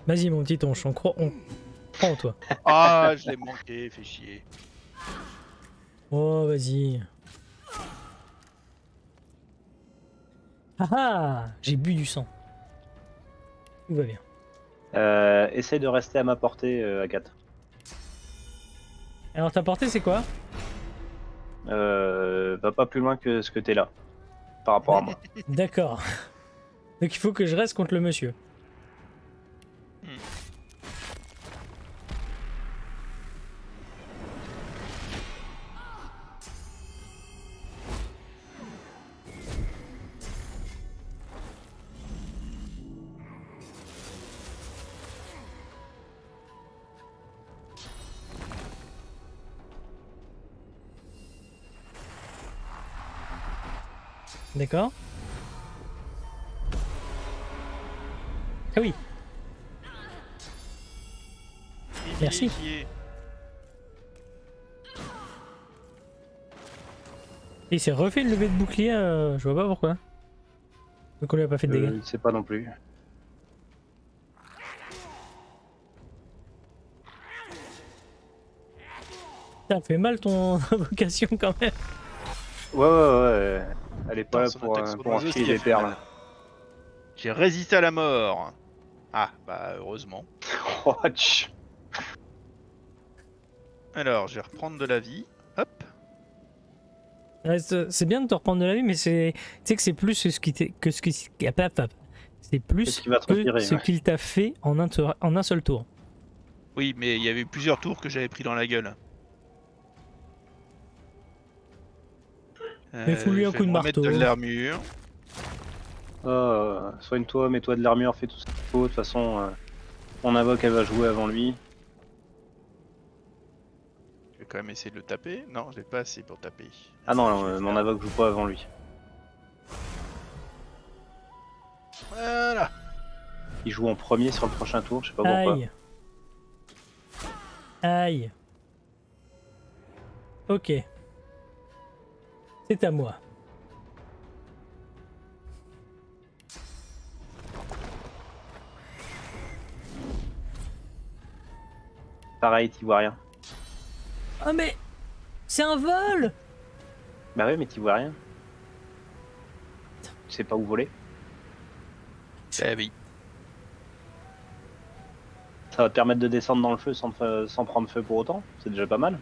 [SPEAKER 1] Vas-y, mon petit Tonge, on croit, on toi.
[SPEAKER 3] Ah, je l'ai manqué, fait chier.
[SPEAKER 1] Oh, vas-y. Ah ah J'ai bu du sang. Tout va bien.
[SPEAKER 2] Euh, essaye de rester à ma portée, euh, Agathe.
[SPEAKER 1] Alors, ta portée, c'est quoi?
[SPEAKER 2] Euh, va pas plus loin que ce que t'es là. Par rapport à moi.
[SPEAKER 1] D'accord. Donc, il faut que je reste contre le monsieur. D'accord Ah oui, Merci. Il s'est refait une levée de bouclier, euh, je vois pas pourquoi. Donc on lui a pas fait de
[SPEAKER 2] Euh,
[SPEAKER 1] dégâts.
[SPEAKER 2] je sais pas non plus.
[SPEAKER 1] Ça fait mal ton invocation quand même.
[SPEAKER 2] Ouais, ouais, ouais. Elle est pas là pour, euh, pour enfiler des perles.
[SPEAKER 3] J'ai résisté à la mort. Ah, bah heureusement.
[SPEAKER 2] Oh, tch.
[SPEAKER 3] Alors, je vais reprendre de la vie. Hop.
[SPEAKER 1] Reste- C'est bien de te reprendre de la vie, mais c'est, tu sais que c'est plus ce qui t'est- que ce qui, hop. c'est plus ce
[SPEAKER 2] ouais.
[SPEAKER 1] qu'il t'a fait en un, tour- en un seul tour.
[SPEAKER 3] Oui, mais il y avait plusieurs tours que j'avais pris dans la gueule.
[SPEAKER 1] Mais fous-lui un
[SPEAKER 3] je
[SPEAKER 1] coup de marteau.
[SPEAKER 3] de l'armure.
[SPEAKER 2] Oh, Soigne-toi, mets-toi de l'armure, fais tout ce qu'il faut. De toute façon, euh, mon invoque, elle va jouer avant lui.
[SPEAKER 3] Je vais quand même essayer de le taper. Non, j'ai pas assez pour taper.
[SPEAKER 2] Ah non,
[SPEAKER 3] Je
[SPEAKER 2] euh, mon invoque joue pas avant lui.
[SPEAKER 3] Voilà.
[SPEAKER 2] Il joue en premier sur le prochain tour, je sais pas pourquoi.
[SPEAKER 1] Aïe. Aïe. Ok. C'est à moi.
[SPEAKER 2] Pareil, t'y vois rien.
[SPEAKER 1] Ah mais c'est un vol
[SPEAKER 2] Bah ouais, mais t'y vois rien. Tu sais pas où voler.
[SPEAKER 3] Eh oui.
[SPEAKER 2] Ça va te permettre de descendre dans le feu sans prendre feu pour autant. C'est déjà pas mal.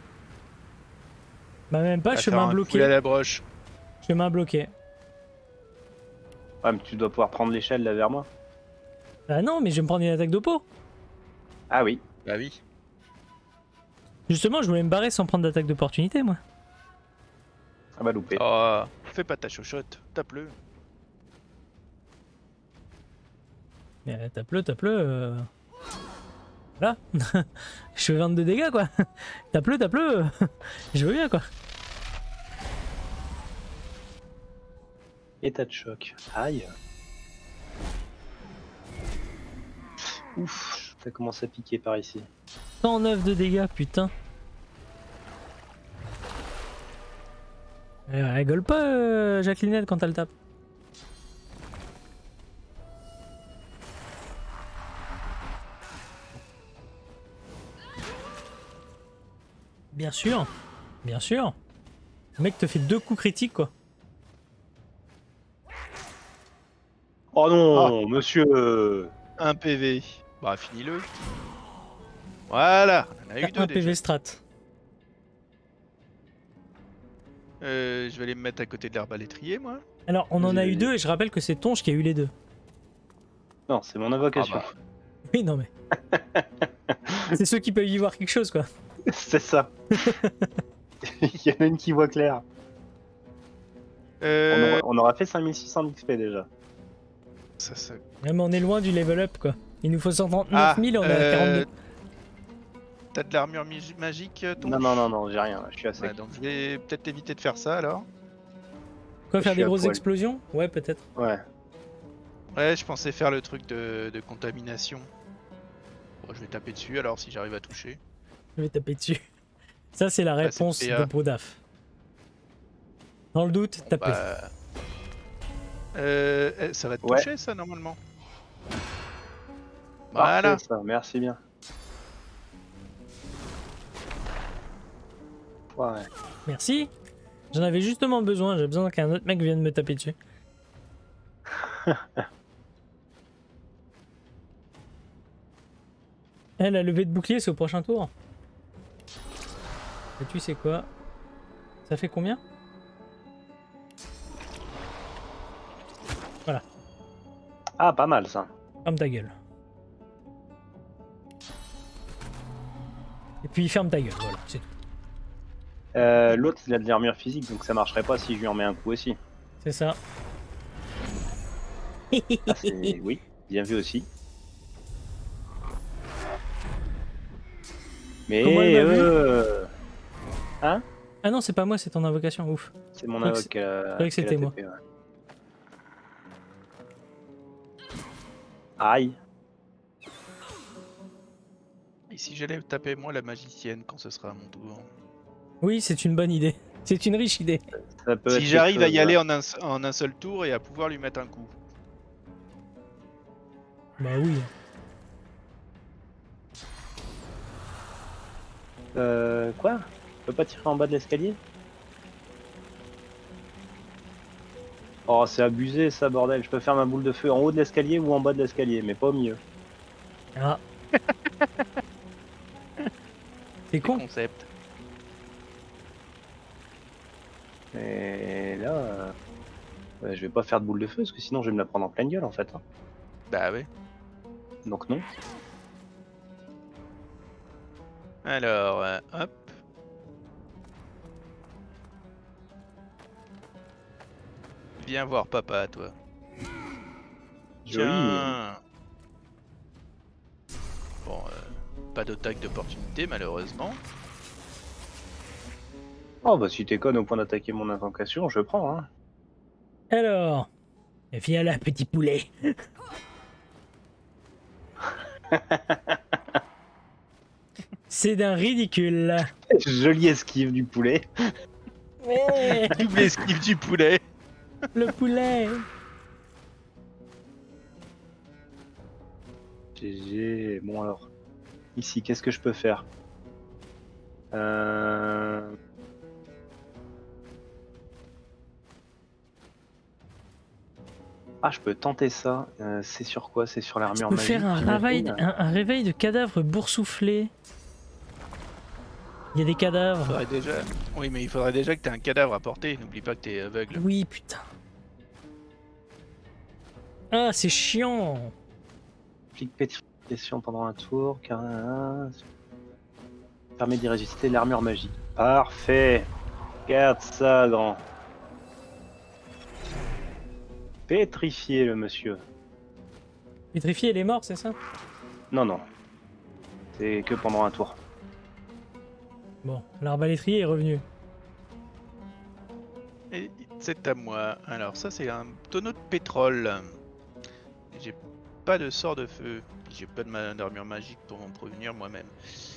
[SPEAKER 1] Bah même pas, chemin
[SPEAKER 3] poulet à
[SPEAKER 1] bloqué.
[SPEAKER 3] la broche.
[SPEAKER 1] Chemin bloqué.
[SPEAKER 2] Ouais, mais tu dois pouvoir prendre l'échelle là vers moi.
[SPEAKER 1] Bah non, mais je vais me prendre une attaque de peau.
[SPEAKER 2] Ah oui.
[SPEAKER 3] Bah oui.
[SPEAKER 1] Justement, je voulais me barrer sans prendre d'attaque d'opportunité, moi.
[SPEAKER 2] Ah bah loupé.
[SPEAKER 3] Oh, fais pas ta chochotte. Tape-le.
[SPEAKER 1] Mais euh, tape-le, tape-le. euh. Voilà. je fais 22 dégâts, quoi. tape-le, tape-le. je veux bien, quoi.
[SPEAKER 2] État de choc. Aïe. Ouf, ça commence à piquer par ici.
[SPEAKER 1] 109 de dégâts, putain. Elle rigole pas, euh, Jacqueline, quand elle tape. Bien sûr, bien sûr. Le mec te fait deux coups critiques, quoi.
[SPEAKER 2] Oh non, monsieur
[SPEAKER 3] Un PV. Bah, finis-le. Voilà. On a eu deux
[SPEAKER 1] Un
[SPEAKER 3] déjà.
[SPEAKER 1] PV strat.
[SPEAKER 3] Euh, je vais aller me mettre à côté de l'arbalétrier, moi.
[SPEAKER 1] Alors, on en a eu deux et je rappelle que c'est Tonge qui a eu les deux.
[SPEAKER 2] Non, c'est mon invocation.
[SPEAKER 3] Ah
[SPEAKER 1] Oui, non mais. c'est ceux qui peuvent y voir quelque chose, quoi.
[SPEAKER 2] C'est ça. Il y en a une qui voit clair. On,
[SPEAKER 3] Euh,
[SPEAKER 2] aura, on aura fait 5600 d'XP déjà.
[SPEAKER 3] ça, ça-
[SPEAKER 1] Ouais, mais on est loin du level up, quoi. Il nous faut 139
[SPEAKER 3] Ah,
[SPEAKER 1] 000, on est à
[SPEAKER 3] euh,
[SPEAKER 1] 42.
[SPEAKER 3] T'as de l'armure magique, euh, ton
[SPEAKER 2] Non, non, non, non, j'ai rien, je suis.
[SPEAKER 3] Ouais, donc je vais peut-être éviter de faire ça alors.
[SPEAKER 1] Quoi, faire des grosses
[SPEAKER 2] poil.
[SPEAKER 1] explosions? Ouais, peut-être.
[SPEAKER 2] Ouais.
[SPEAKER 3] Ouais, je pensais faire le truc de, de contamination. Bon, je vais taper dessus alors si j'arrive à toucher.
[SPEAKER 1] Je vais taper dessus. Ça, c'est la
[SPEAKER 3] c'est
[SPEAKER 1] réponse de Brudaf. Dans le doute, tapez.
[SPEAKER 3] Bah... Euh, eh, ça va te
[SPEAKER 2] Ouais.
[SPEAKER 3] toucher ça normalement. Voilà.
[SPEAKER 2] Parfait, ça, merci bien. Ouais.
[SPEAKER 1] Merci. J'en avais justement besoin. J'ai besoin qu'un autre mec vienne me taper dessus. Elle a levé de bouclier, c'est au prochain tour. Et tu sais quoi? Ça fait combien?
[SPEAKER 2] Ah, pas mal ça.
[SPEAKER 1] Ferme ta gueule. Et puis ferme ta gueule, voilà, c'est tout.
[SPEAKER 2] Euh, L'autre, il a de l'armure physique, donc ça marcherait pas si je lui en mets un coup aussi.
[SPEAKER 1] C'est ça.
[SPEAKER 2] Ah, oui, bien vu aussi. Mais
[SPEAKER 1] Comment elle m'a
[SPEAKER 2] euh,
[SPEAKER 1] Ah non, c'est pas moi, c'est ton invocation, ouf.
[SPEAKER 2] c'est mon avocat. qui a-
[SPEAKER 1] croyais que c'était moi.
[SPEAKER 2] Ouais. Aïe.
[SPEAKER 3] Et si j'allais taper moi la magicienne quand ce sera à mon tour
[SPEAKER 1] Oui, c'est une bonne idée. C'est une riche idée.
[SPEAKER 2] Ça peut être
[SPEAKER 3] Si j'arrive à y aller en un, en un seul tour et à pouvoir lui mettre un coup.
[SPEAKER 1] Bah oui.
[SPEAKER 2] Euh, quoi? Je peux pas tirer en bas de l'escalier Oh, c'est abusé ça, bordel. Je peux faire ma boule de feu en haut de l'escalier ou en bas de l'escalier, mais pas au milieu.
[SPEAKER 1] Ah. c'est con.
[SPEAKER 3] Concept.
[SPEAKER 2] Et là, euh, ouais, je vais pas faire de boule de feu parce que sinon je vais me la prendre en pleine gueule en fait.
[SPEAKER 3] Bah ouais.
[SPEAKER 2] Donc non.
[SPEAKER 3] Alors, euh, hop. Viens voir papa, toi.
[SPEAKER 2] Joli.
[SPEAKER 3] Tiens. Bon, euh, pas d'attaque d'opportunité malheureusement.
[SPEAKER 2] Oh bah si t'es conne au point d'attaquer mon invocation, je prends. Hein.
[SPEAKER 1] Alors. Viens là, petit poulet. c'est d'un ridicule.
[SPEAKER 2] Jolie esquive du poulet.
[SPEAKER 1] Ouais,
[SPEAKER 3] Double esquive du poulet.
[SPEAKER 1] Le poulet.
[SPEAKER 2] GG. Bon alors. Ici, qu'est-ce que je peux faire euh... Ah, je peux tenter ça. Euh, c'est sur quoi? C'est sur
[SPEAKER 1] Tu
[SPEAKER 2] l'armure
[SPEAKER 1] peux
[SPEAKER 2] magique
[SPEAKER 1] faire un, réveil, un, un réveil de cadavres boursouflés. Il y a des cadavres.
[SPEAKER 3] Faudrait déjà... Oui, mais il faudrait déjà que t'aies un cadavre à porter. N'oublie pas que t'es aveugle.
[SPEAKER 1] Oui, putain. Ah, c'est chiant.
[SPEAKER 2] Flic pétrification pendant un tour, car permet d'y résister l'armure magique. Parfait. Regarde ça, grand. Pétrifié le monsieur.
[SPEAKER 1] Pétrifié, il est mort, c'est ça?
[SPEAKER 2] Non, non. C'est que pendant un tour.
[SPEAKER 1] Bon, l'arbalétrier est revenu.
[SPEAKER 3] Et c'est à moi. Alors ça c'est un tonneau de pétrole. J'ai pas de sort de feu. J'ai pas d'armure magique pour m'en prévenir moi-même.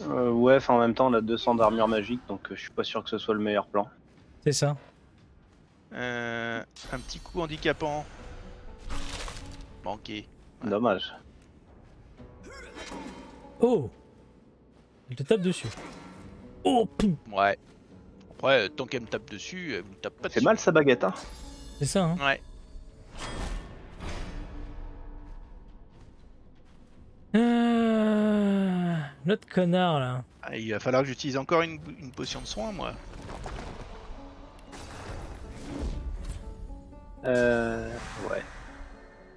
[SPEAKER 2] Euh, ouais, enfin, en même temps, on a 200 d'armure magique, donc euh, je suis pas sûr que ce soit le meilleur plan.
[SPEAKER 1] C'est ça.
[SPEAKER 3] Euh, un petit coup handicapant. Manqué. Ouais.
[SPEAKER 2] Dommage.
[SPEAKER 1] Oh Il te tape dessus. Oh, poum
[SPEAKER 3] Ouais. Après, euh, tant qu'elle me tape dessus, elle me tape pas
[SPEAKER 2] C'est
[SPEAKER 3] dessus.
[SPEAKER 2] mal sa baguette, hein
[SPEAKER 1] C'est ça, hein
[SPEAKER 3] Ouais.
[SPEAKER 1] Euh, L'autre connard, là.
[SPEAKER 3] Ah, il va falloir que j'utilise encore une, une potion de soin, moi.
[SPEAKER 2] Euh. Ouais.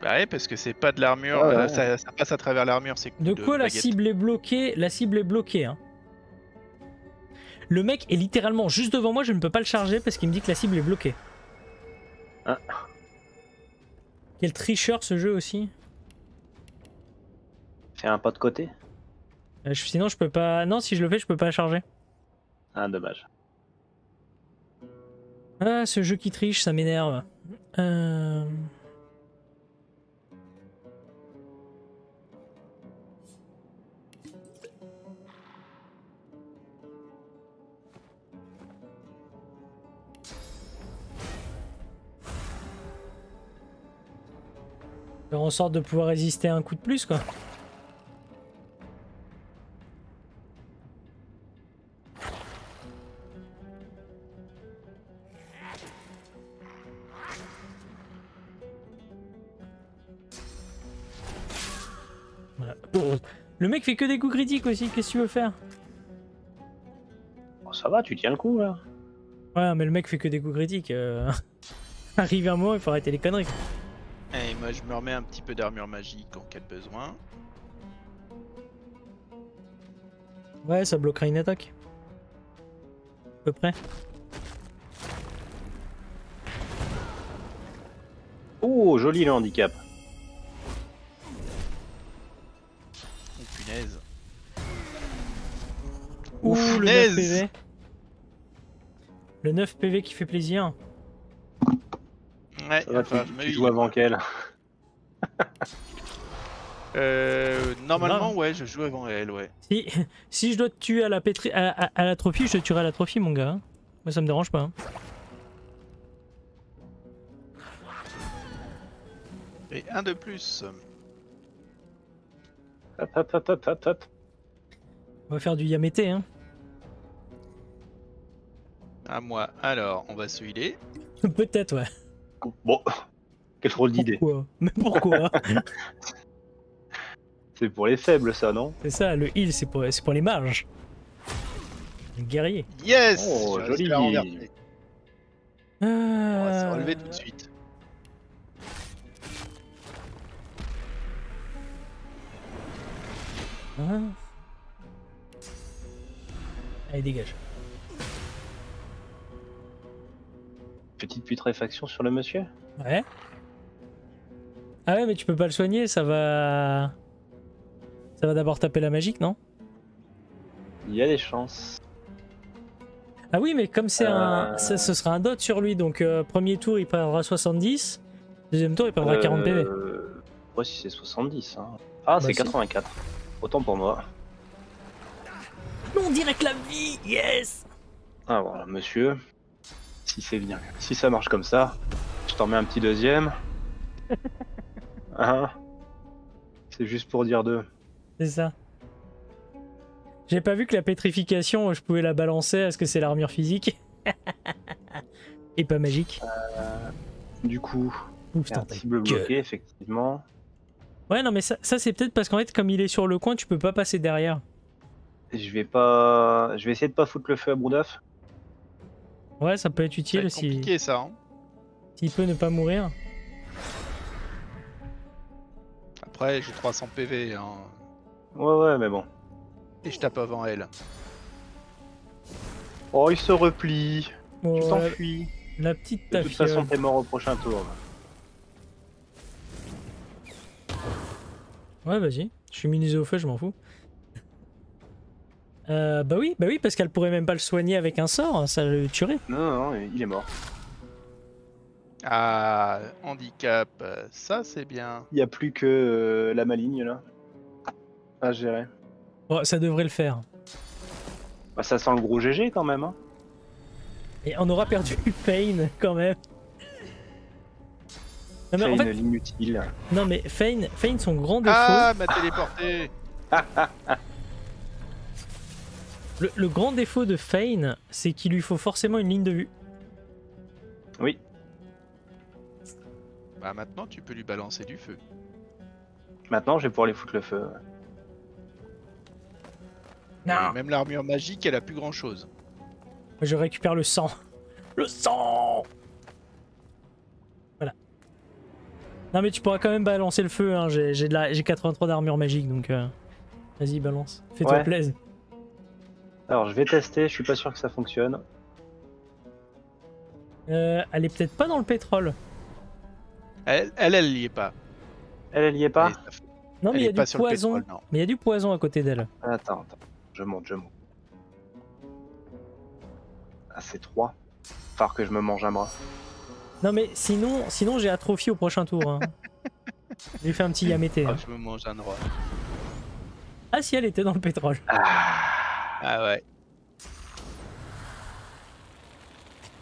[SPEAKER 3] Bah ouais, parce que c'est pas de l'armure,
[SPEAKER 2] Ah ouais.
[SPEAKER 3] euh, ça, ça passe à travers l'armure, c'est
[SPEAKER 1] De quoi la
[SPEAKER 3] baguette.
[SPEAKER 1] cible est bloquée La cible est bloquée. Hein. Le mec est littéralement juste devant moi, je ne peux pas le charger parce qu'il me dit que la cible est bloquée.
[SPEAKER 2] Ah.
[SPEAKER 1] Quel tricheur ce jeu aussi.
[SPEAKER 2] Fais un pas de côté.
[SPEAKER 1] Euh, je- sinon je peux pas. Non, si je le fais, je peux pas la charger.
[SPEAKER 2] Ah, dommage.
[SPEAKER 1] Ah, ce jeu qui triche, ça m'énerve. Euh... Faire en sorte de pouvoir résister un coup de plus, quoi. Voilà. Le mec fait que des coups critiques aussi, qu'est-ce que tu veux faire?
[SPEAKER 2] Bon, ça va, tu tiens le coup là.
[SPEAKER 1] Ouais, mais le mec fait que des coups critiques. euh. Arrive un moment, il faut arrêter les conneries.
[SPEAKER 3] Moi, je me remets un petit peu d'armure magique en cas de besoin.
[SPEAKER 1] Ouais, ça bloquera une attaque. À peu près.
[SPEAKER 2] Oh, joli le handicap.
[SPEAKER 3] Oh punaise.
[SPEAKER 1] Ouh, le 9
[SPEAKER 3] punaise
[SPEAKER 1] PV. Le 9 PV qui fait plaisir.
[SPEAKER 3] Ouais,
[SPEAKER 2] Ça va,
[SPEAKER 3] enfin,
[SPEAKER 2] tu, joues avant qu'elle.
[SPEAKER 3] Euh, normalement, ouais, je joue avant elle, ouais.
[SPEAKER 1] Si, si je dois te tuer à la, pétri... à, à- à la trophy, je te tuerai à la trophy, mon gars. Moi, ça me dérange pas. hein.
[SPEAKER 3] Et un de plus.
[SPEAKER 2] Hop, hop, hop, hop, hop, hop.
[SPEAKER 1] On va faire du Yamete, hein.
[SPEAKER 3] À moi. Alors, on va se healer.
[SPEAKER 1] Peut-être, ouais.
[SPEAKER 2] Bon, quelle drôle d'idée.
[SPEAKER 1] Pourquoi? Mais pourquoi?
[SPEAKER 2] C'est pour les faibles ça, non?
[SPEAKER 1] C'est ça, le heal, c'est pour, c'est pour les mages. Les guerriers.
[SPEAKER 3] Yes
[SPEAKER 2] Oh, joli.
[SPEAKER 3] renverser. On va se
[SPEAKER 1] Euh,
[SPEAKER 3] relever tout de suite.
[SPEAKER 1] ah. Allez, dégage.
[SPEAKER 2] Petite putréfaction sur le monsieur?
[SPEAKER 1] Ouais. Ah ouais, mais tu peux pas le soigner, ça va... Ça va d'abord taper la magique, non?
[SPEAKER 2] Il y a des chances.
[SPEAKER 1] Ah oui, mais comme c'est un...
[SPEAKER 2] Euh.
[SPEAKER 1] ça- ce sera un dot sur lui, donc euh, premier tour il perdra 70, deuxième tour il perdra 40 PV.
[SPEAKER 2] Euh, Ouais, si c'est 70. Hein. Ah, c'est
[SPEAKER 1] si.
[SPEAKER 2] 84. Autant pour moi.
[SPEAKER 1] Non, direct la vie, yes
[SPEAKER 2] Ah, voilà, monsieur. Si c'est bien. Si ça marche comme ça, je t'en mets un petit deuxième. Hein? C'est juste pour dire deux.
[SPEAKER 1] C'est ça. J'ai pas vu que la pétrification, je pouvais la balancer, est-ce que c'est l'armure physique Et pas magique.
[SPEAKER 2] Du coup,
[SPEAKER 1] Ouf,
[SPEAKER 2] un cible bloqué, effectivement.
[SPEAKER 1] Ouais, non, mais ça, ça, c'est peut-être parce qu'en fait, comme il est sur le coin, tu peux pas passer derrière.
[SPEAKER 2] Je vais pas. Je vais essayer de pas foutre le feu à Broudaf.
[SPEAKER 1] Ouais, ça peut être
[SPEAKER 3] C'est
[SPEAKER 1] utile si-
[SPEAKER 3] compliqué ça. Hein.
[SPEAKER 1] s'il peut ne pas mourir.
[SPEAKER 3] Après, j'ai 300 PV hein,
[SPEAKER 2] Ouais, ouais, mais bon.
[SPEAKER 3] et je tape avant elle.
[SPEAKER 2] Oh, il se replie.
[SPEAKER 1] Bon,
[SPEAKER 2] Tu
[SPEAKER 1] la,
[SPEAKER 2] t'enfuis.
[SPEAKER 1] la petite
[SPEAKER 2] De toute façon, t'es mort au prochain tour.
[SPEAKER 1] Ouais, vas-y. Je suis immunisé au feu, je m'en fous. Euh, bah oui, bah oui, parce qu'elle pourrait même pas le soigner avec un sort, ça le tuerait.
[SPEAKER 2] Non, non, non, il est mort.
[SPEAKER 3] Ah, handicap, ça c'est bien.
[SPEAKER 2] Il y a plus que euh, la maligne là. À gérer.
[SPEAKER 1] Bon, ça devrait le faire.
[SPEAKER 2] Bah, ça sent le gros GG quand même. Hein.
[SPEAKER 1] Et on aura perdu Pain quand même. Non mais, en fait,
[SPEAKER 2] une inutile.
[SPEAKER 1] non mais Fane, Fane, son grand défaut,
[SPEAKER 3] Ah, m'a téléporté
[SPEAKER 1] le, le grand défaut de Fane, c'est qu'il lui faut forcément une ligne de vue.
[SPEAKER 2] Oui.
[SPEAKER 3] Bah maintenant tu peux lui balancer du feu.
[SPEAKER 2] Maintenant, je vais pouvoir les foutre le feu.
[SPEAKER 3] Et même l'armure magique, elle a plus grand chose.
[SPEAKER 1] Je récupère le sang. Le sang Non mais tu pourras quand même balancer le feu, hein. j'ai j'ai de la- j'ai 83 d'armure magique donc euh, vas-y balance, fais-toi
[SPEAKER 2] Ouais.
[SPEAKER 1] plaisir.
[SPEAKER 2] Alors je vais tester, je suis pas sûr que ça fonctionne.
[SPEAKER 1] Euh, elle est peut-être pas dans le pétrole.
[SPEAKER 3] Elle, elle, elle y est pas.
[SPEAKER 2] Elle, elle y est pas
[SPEAKER 1] Non mais il y a du poison.
[SPEAKER 3] pétrole, non.
[SPEAKER 1] Mais il y a du poison à côté d'elle.
[SPEAKER 2] Attends, attends. Je monte, je monte. Ah, c'est 3. Falloir que je me mange un bras.
[SPEAKER 1] Non mais sinon, sinon j'ai atrophié au prochain tour. Hein. J'ai fait un petit Yamete.
[SPEAKER 3] Oh,
[SPEAKER 1] hein.
[SPEAKER 3] je me mange un droit.
[SPEAKER 1] Ah si elle était dans le pétrole.
[SPEAKER 3] Ah ouais.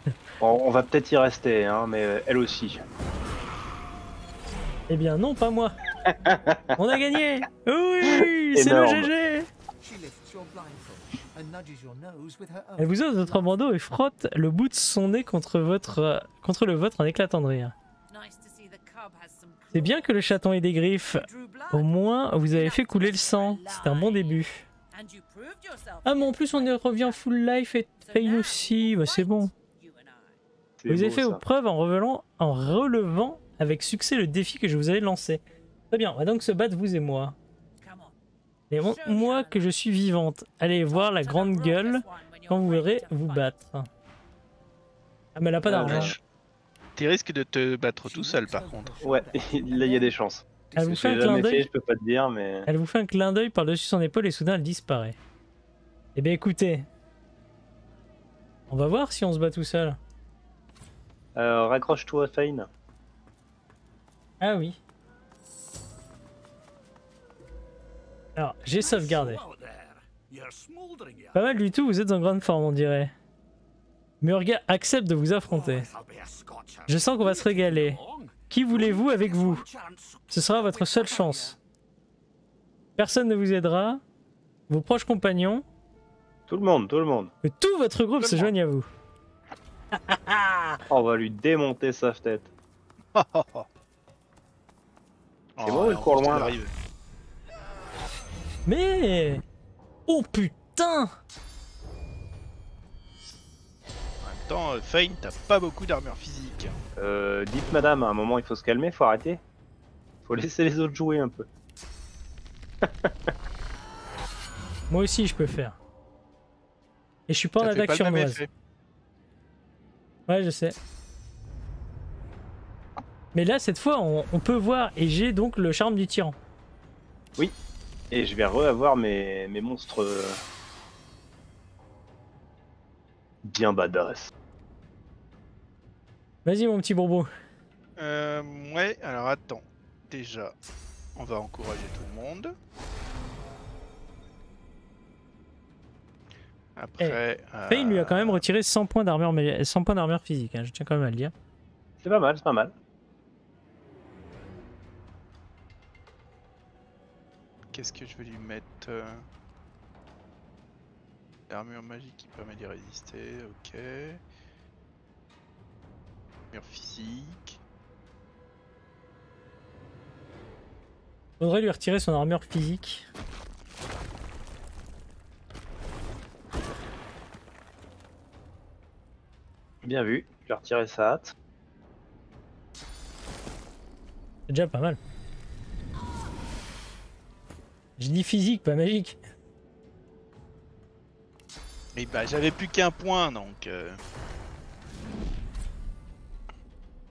[SPEAKER 2] Bon, on va peut-être y rester, hein, mais euh, elle aussi.
[SPEAKER 1] Eh bien non, pas moi. On a gagné Oui, c'est le. GG Elle vous ose votre bandeau et frotte le bout de son nez contre, votre, euh, contre le vôtre en éclatant de rire. C'est bien que le chaton ait des griffes. Au moins, vous avez fait couler le sang. C'est un bon début. Ah mais en plus on revient full life et Fane aussi, bah, c'est bon. Vous avez fait vos preuves en, revelant, en relevant avec succès le défi que je vous avais lancé. Très bien, on va donc se battre vous et moi. Et moi que je suis vivante. Allez voir la grande gueule quand vous verrez vous battre. Ah mais elle a pas
[SPEAKER 2] Ah,
[SPEAKER 1] d'argent.
[SPEAKER 3] Tu risques de te battre tout seul par contre.
[SPEAKER 2] Ouais, là il y a des chances.
[SPEAKER 1] Elle vous fait un clin
[SPEAKER 2] fait, je peux pas te dire, mais.
[SPEAKER 1] Elle vous fait un clin d'œil par-dessus son épaule et soudain elle disparaît. Eh bien écoutez. On va voir si on se bat tout seul.
[SPEAKER 2] Euh, raccroche-toi, Fane.
[SPEAKER 1] Ah oui. Alors, j'ai sauvegardé. Pas mal du tout, vous êtes en grande forme, on dirait. Murga accepte de vous affronter. Je sens qu'on va se régaler. Qui voulez-vous avec vous Ce sera votre seule chance. Personne ne vous aidera. Vos proches compagnons,
[SPEAKER 2] Tout le monde, tout le monde.
[SPEAKER 1] que tout votre groupe
[SPEAKER 3] Tout
[SPEAKER 1] se joigne à vous.
[SPEAKER 2] Oh, on va lui démonter sa tête.
[SPEAKER 3] C'est
[SPEAKER 2] bon, il court loin, là.
[SPEAKER 1] Mais... Oh putain
[SPEAKER 3] En même temps, euh, Fane, t'as pas beaucoup d'armure physique.
[SPEAKER 2] Euh, dites madame, à un moment il faut se calmer, faut arrêter. Faut laisser les autres jouer un peu.
[SPEAKER 1] Moi aussi je peux faire. Et je suis pas en attaque
[SPEAKER 3] effet.
[SPEAKER 1] Ouais, je sais. Mais là, cette fois, on, on peut voir, et j'ai donc le charme du tyran.
[SPEAKER 2] Et je vais re-avoir mes, mes monstres euh, bien badass.
[SPEAKER 1] Vas-y, mon petit bourbeau.
[SPEAKER 3] Euh, ouais, alors attends. Déjà, on va encourager tout le monde. Après. euh,
[SPEAKER 1] Fane lui a quand même retiré 100 points d'armure mais 100 points d'armure physique, hein, je tiens quand même à le dire.
[SPEAKER 2] C'est pas mal, c'est pas mal.
[SPEAKER 3] Qu'est-ce que je vais lui mettre euh, Armure magique qui permet d'y résister, ok. Armure physique.
[SPEAKER 1] Faudrait lui retirer son armure physique.
[SPEAKER 2] Bien vu, je vais retirer sa hâte.
[SPEAKER 1] C'est déjà pas mal. Je dis physique, pas magique.
[SPEAKER 3] Et bah j'avais plus qu'un point donc. euh,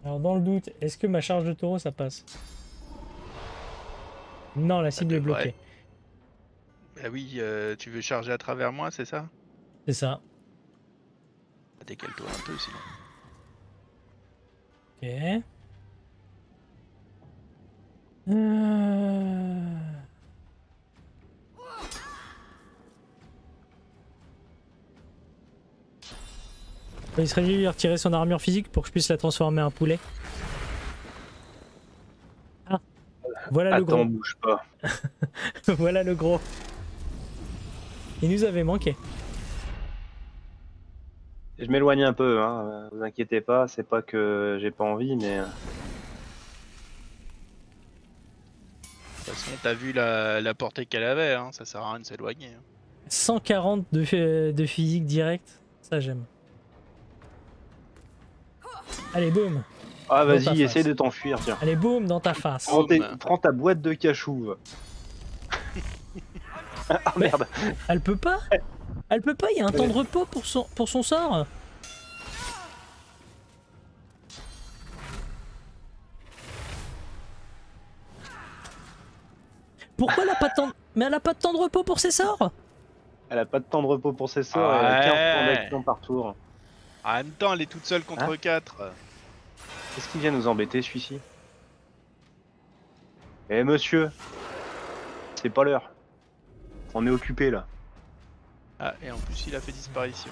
[SPEAKER 1] Alors, dans le doute, est-ce que ma charge de taureau ça passe? Non, la cible est
[SPEAKER 3] devrait.
[SPEAKER 1] bloquée.
[SPEAKER 3] Bah oui, euh, tu veux charger à travers moi, c'est ça?
[SPEAKER 1] C'est ça.
[SPEAKER 3] Bah, Décale-toi un peu sinon.
[SPEAKER 1] Ok. Euh... Il serait mieux de lui retirer son armure physique pour que je puisse la transformer en poulet. Ah. Voilà le
[SPEAKER 2] Attends,
[SPEAKER 1] gros.
[SPEAKER 2] bouge pas.
[SPEAKER 1] voilà le gros. Il nous avait manqué.
[SPEAKER 2] Je m'éloigne un peu, hein. euh, vous inquiétez pas, c'est pas que j'ai pas envie, mais. euh,
[SPEAKER 3] De toute façon, t'as vu la, la portée qu'elle avait, hein, ça sert à rien de s'éloigner. hein.
[SPEAKER 1] 140 de, euh, de physique direct. Ça j'aime. Allez, boum.
[SPEAKER 2] Ah, vas-y, essaye de t'enfuir, tiens.
[SPEAKER 1] Allez, boum, dans ta face.
[SPEAKER 2] Prends, tes-
[SPEAKER 3] Boum.
[SPEAKER 2] prends ta boîte de cachou. ah merde.
[SPEAKER 1] Elle peut pas Elle peut pas, il y a un temps de repos pour son, pour son sort. Pourquoi elle a pas de temps Mais elle a pas de temps de repos pour ses sorts?
[SPEAKER 2] Elle a pas de temps de repos pour ses sorts elle a 15 points
[SPEAKER 3] Ouais.
[SPEAKER 2] d'action par tour.
[SPEAKER 3] En même temps, elle est toute seule contre
[SPEAKER 2] Hein
[SPEAKER 3] 4.
[SPEAKER 2] Qu'est-ce qui vient nous embêter celui-ci? Eh monsieur C'est pas l'heure. On est occupé là.
[SPEAKER 3] Ah, et en plus, il a fait disparition.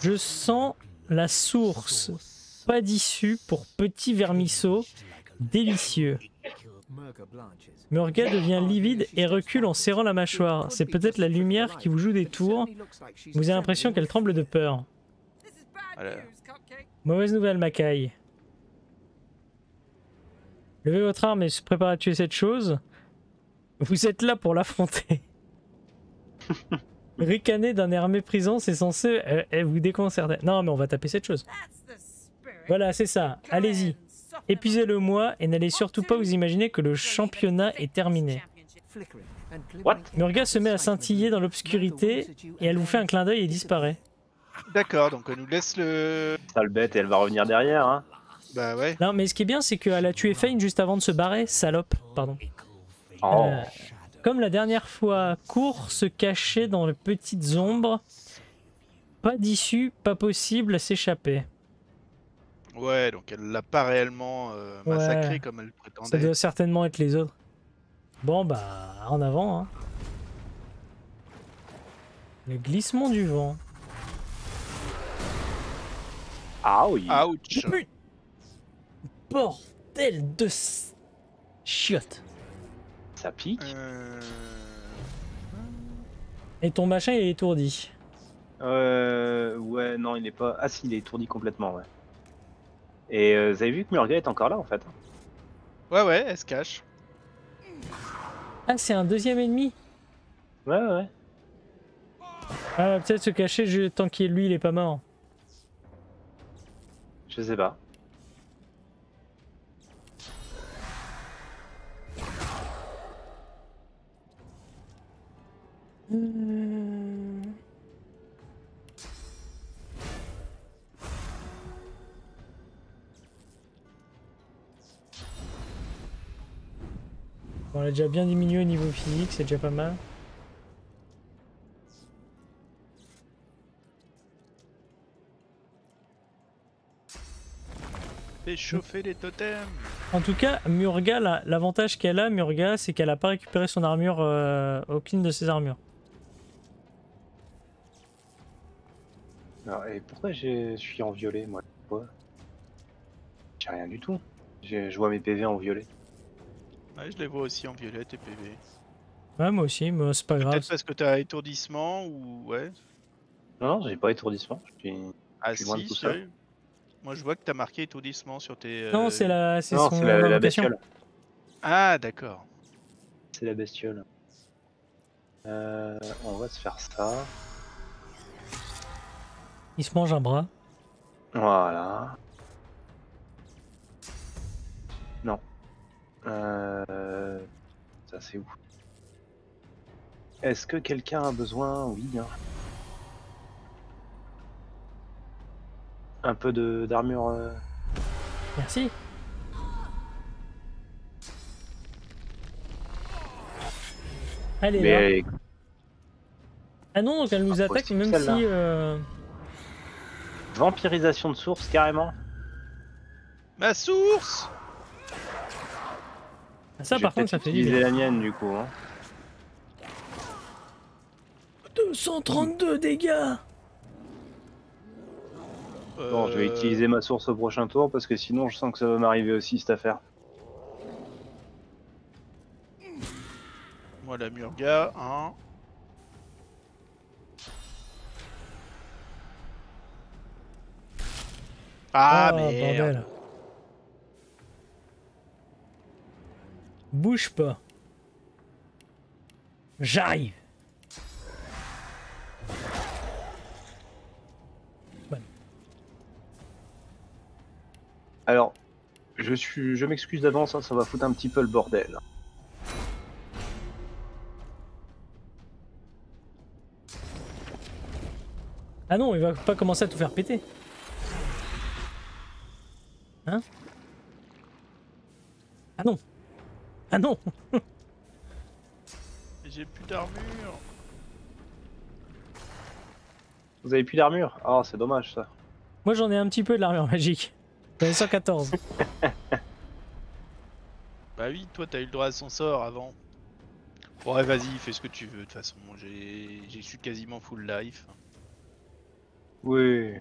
[SPEAKER 1] Je sens la source. Pas d'issue pour petit vermisseau. Délicieux.
[SPEAKER 5] Murga
[SPEAKER 1] devient livide et recule en serrant la mâchoire. C'est peut-être la lumière qui vous joue des tours. Vous avez l'impression qu'elle tremble de peur.
[SPEAKER 3] Voilà.
[SPEAKER 1] Mauvaise nouvelle, Makai. Levez votre arme et se préparez à tuer cette chose. Vous êtes là pour l'affronter. Ricaner d'un air méprisant, c'est censé euh, euh, vous déconcerter. Non, mais on va taper cette chose. Voilà, c'est ça. Allez-y. Épuisez-le moi et n'allez surtout pas vous imaginer que le championnat est terminé.
[SPEAKER 2] What
[SPEAKER 1] Murga se met à scintiller dans l'obscurité et elle vous fait un clin d'œil et disparaît.
[SPEAKER 3] D'accord, donc on nous laisse le.
[SPEAKER 2] Sale bête et elle va revenir derrière. Hein.
[SPEAKER 3] Bah ouais.
[SPEAKER 1] Non, mais ce qui est bien, c'est qu'elle a tué Fane juste avant de se barrer. Salope, pardon.
[SPEAKER 2] Oh.
[SPEAKER 1] Euh, comme la dernière fois, court se cacher dans les petites ombres. Pas d'issue, pas possible à s'échapper.
[SPEAKER 3] Ouais, donc elle l'a pas réellement euh,
[SPEAKER 1] Ouais.
[SPEAKER 3] massacré comme elle
[SPEAKER 1] Ça
[SPEAKER 3] prétendait.
[SPEAKER 1] doit certainement être les autres. Bon, bah, en avant. Hein. Le glissement du vent.
[SPEAKER 2] Ah oui.
[SPEAKER 3] Ouch
[SPEAKER 1] Bordel de chiotte.
[SPEAKER 2] Ça pique.
[SPEAKER 3] Euh,
[SPEAKER 1] Et ton machin il est étourdi.
[SPEAKER 2] Euh, ouais, non, il est pas. Ah si, il est étourdi complètement, ouais. Et euh, vous avez vu que Murga est encore là en fait.
[SPEAKER 3] Ouais, ouais, elle se cache.
[SPEAKER 1] Ah, c'est un deuxième ennemi?
[SPEAKER 2] Ouais, ouais, ouais.
[SPEAKER 1] Ah, peut-être se cacher je- tant qu'il lui il est pas mort.
[SPEAKER 2] Je sais pas.
[SPEAKER 1] On a déjà bien diminué au niveau physique, c'est déjà pas mal.
[SPEAKER 3] Fais chauffer les totems.
[SPEAKER 1] En tout cas, Murga, la- l'avantage qu'elle a, Murga, c'est qu'elle a pas récupéré son armure, euh, aucune de ses armures.
[SPEAKER 2] Alors, et pourquoi je suis en violet moi J'ai rien du tout. Je vois mes PV en violet.
[SPEAKER 3] Ouais, je les vois aussi en violette et PV.
[SPEAKER 1] Ouais, moi aussi, mais c'est pas grave.
[SPEAKER 3] Peut-être parce que t'as étourdissement ou. Ouais.
[SPEAKER 2] Non, non, j'ai pas étourdissement. Je suis...
[SPEAKER 3] Ah
[SPEAKER 2] Je suis loin de tout ça.
[SPEAKER 3] Moi je vois que t'as marqué étourdissement sur tes.
[SPEAKER 1] Non,
[SPEAKER 3] euh,
[SPEAKER 1] c'est la, c'est
[SPEAKER 2] Non,
[SPEAKER 1] son
[SPEAKER 2] la, bestiole.
[SPEAKER 3] Ah d'accord.
[SPEAKER 2] C'est la bestiole. Euh, on va se faire ça.
[SPEAKER 1] Il se mange un bras.
[SPEAKER 2] Voilà. Non. Euh... Ça c'est où? Est-ce que quelqu'un a besoin? Oui. hein. Un peu de d'armure. euh,
[SPEAKER 1] Merci. Allez, là.
[SPEAKER 2] Mais
[SPEAKER 1] Ah non, donc elle nous
[SPEAKER 2] Ah,
[SPEAKER 1] attaque même si... euh,
[SPEAKER 2] vampirisation de source carrément.
[SPEAKER 3] Ma source
[SPEAKER 1] Ça
[SPEAKER 2] Je vais
[SPEAKER 1] par contre, ça fait du
[SPEAKER 2] la mienne du coup. hein.
[SPEAKER 1] 232 dégâts
[SPEAKER 2] Bon, je vais
[SPEAKER 3] Euh,
[SPEAKER 2] utiliser ma source au prochain tour parce que sinon je sens que ça va m'arriver aussi cette affaire.
[SPEAKER 3] Moi la Murga, hein. Ah,
[SPEAKER 1] Oh,
[SPEAKER 3] merde
[SPEAKER 1] bordel. Bouge pas. J'arrive.
[SPEAKER 2] Alors, je suis, je m'excuse d'avance, hein, ça va foutre un petit peu le bordel.
[SPEAKER 1] Ah non, il va pas commencer à tout faire péter. Hein Ah non Ah non
[SPEAKER 3] J'ai plus d'armure.
[SPEAKER 2] Vous avez plus d'armure? Oh, c'est dommage ça.
[SPEAKER 1] Moi j'en ai un petit peu de l'armure magique. J'en ai 114.
[SPEAKER 3] Bah oui, toi t'as eu le droit à son sort avant. Ouais, vas-y, fais ce que tu veux. De toute façon, j'ai, suis quasiment full life.
[SPEAKER 2] Oui.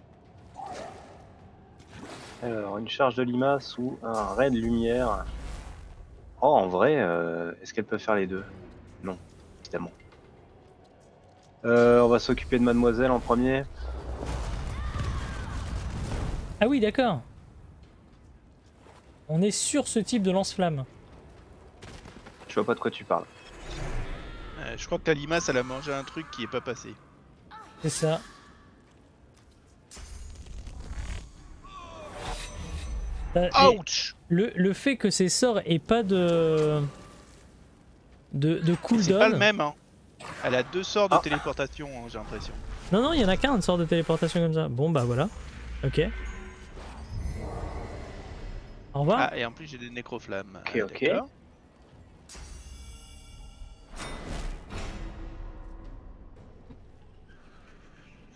[SPEAKER 2] Alors, une charge de limace ou un ray de lumière. Oh, en vrai, euh, est-ce qu'elle peut faire les deux? Non, évidemment. Euh, on va s'occuper de mademoiselle en premier.
[SPEAKER 1] Ah oui, d'accord. On est sur ce type de lance-flamme.
[SPEAKER 2] Je vois pas de quoi tu parles.
[SPEAKER 3] Euh, je crois que ta limace, elle a mangé un truc qui est pas passé.
[SPEAKER 1] C'est ça. Bah,
[SPEAKER 3] Ouch
[SPEAKER 1] le, le fait que ces sorts aient pas de. de, de
[SPEAKER 3] C'est
[SPEAKER 1] cooldown.
[SPEAKER 3] pas le même, hein. Elle a deux sorts de
[SPEAKER 2] Ah.
[SPEAKER 3] téléportation, hein, j'ai l'impression.
[SPEAKER 1] Non, non, il y en a qu'un, de sort de téléportation comme ça. Bon, bah voilà. Ok. Au revoir.
[SPEAKER 3] Ah, et en plus, j'ai des nécroflammes.
[SPEAKER 2] Ok,
[SPEAKER 3] Ah,
[SPEAKER 2] ok.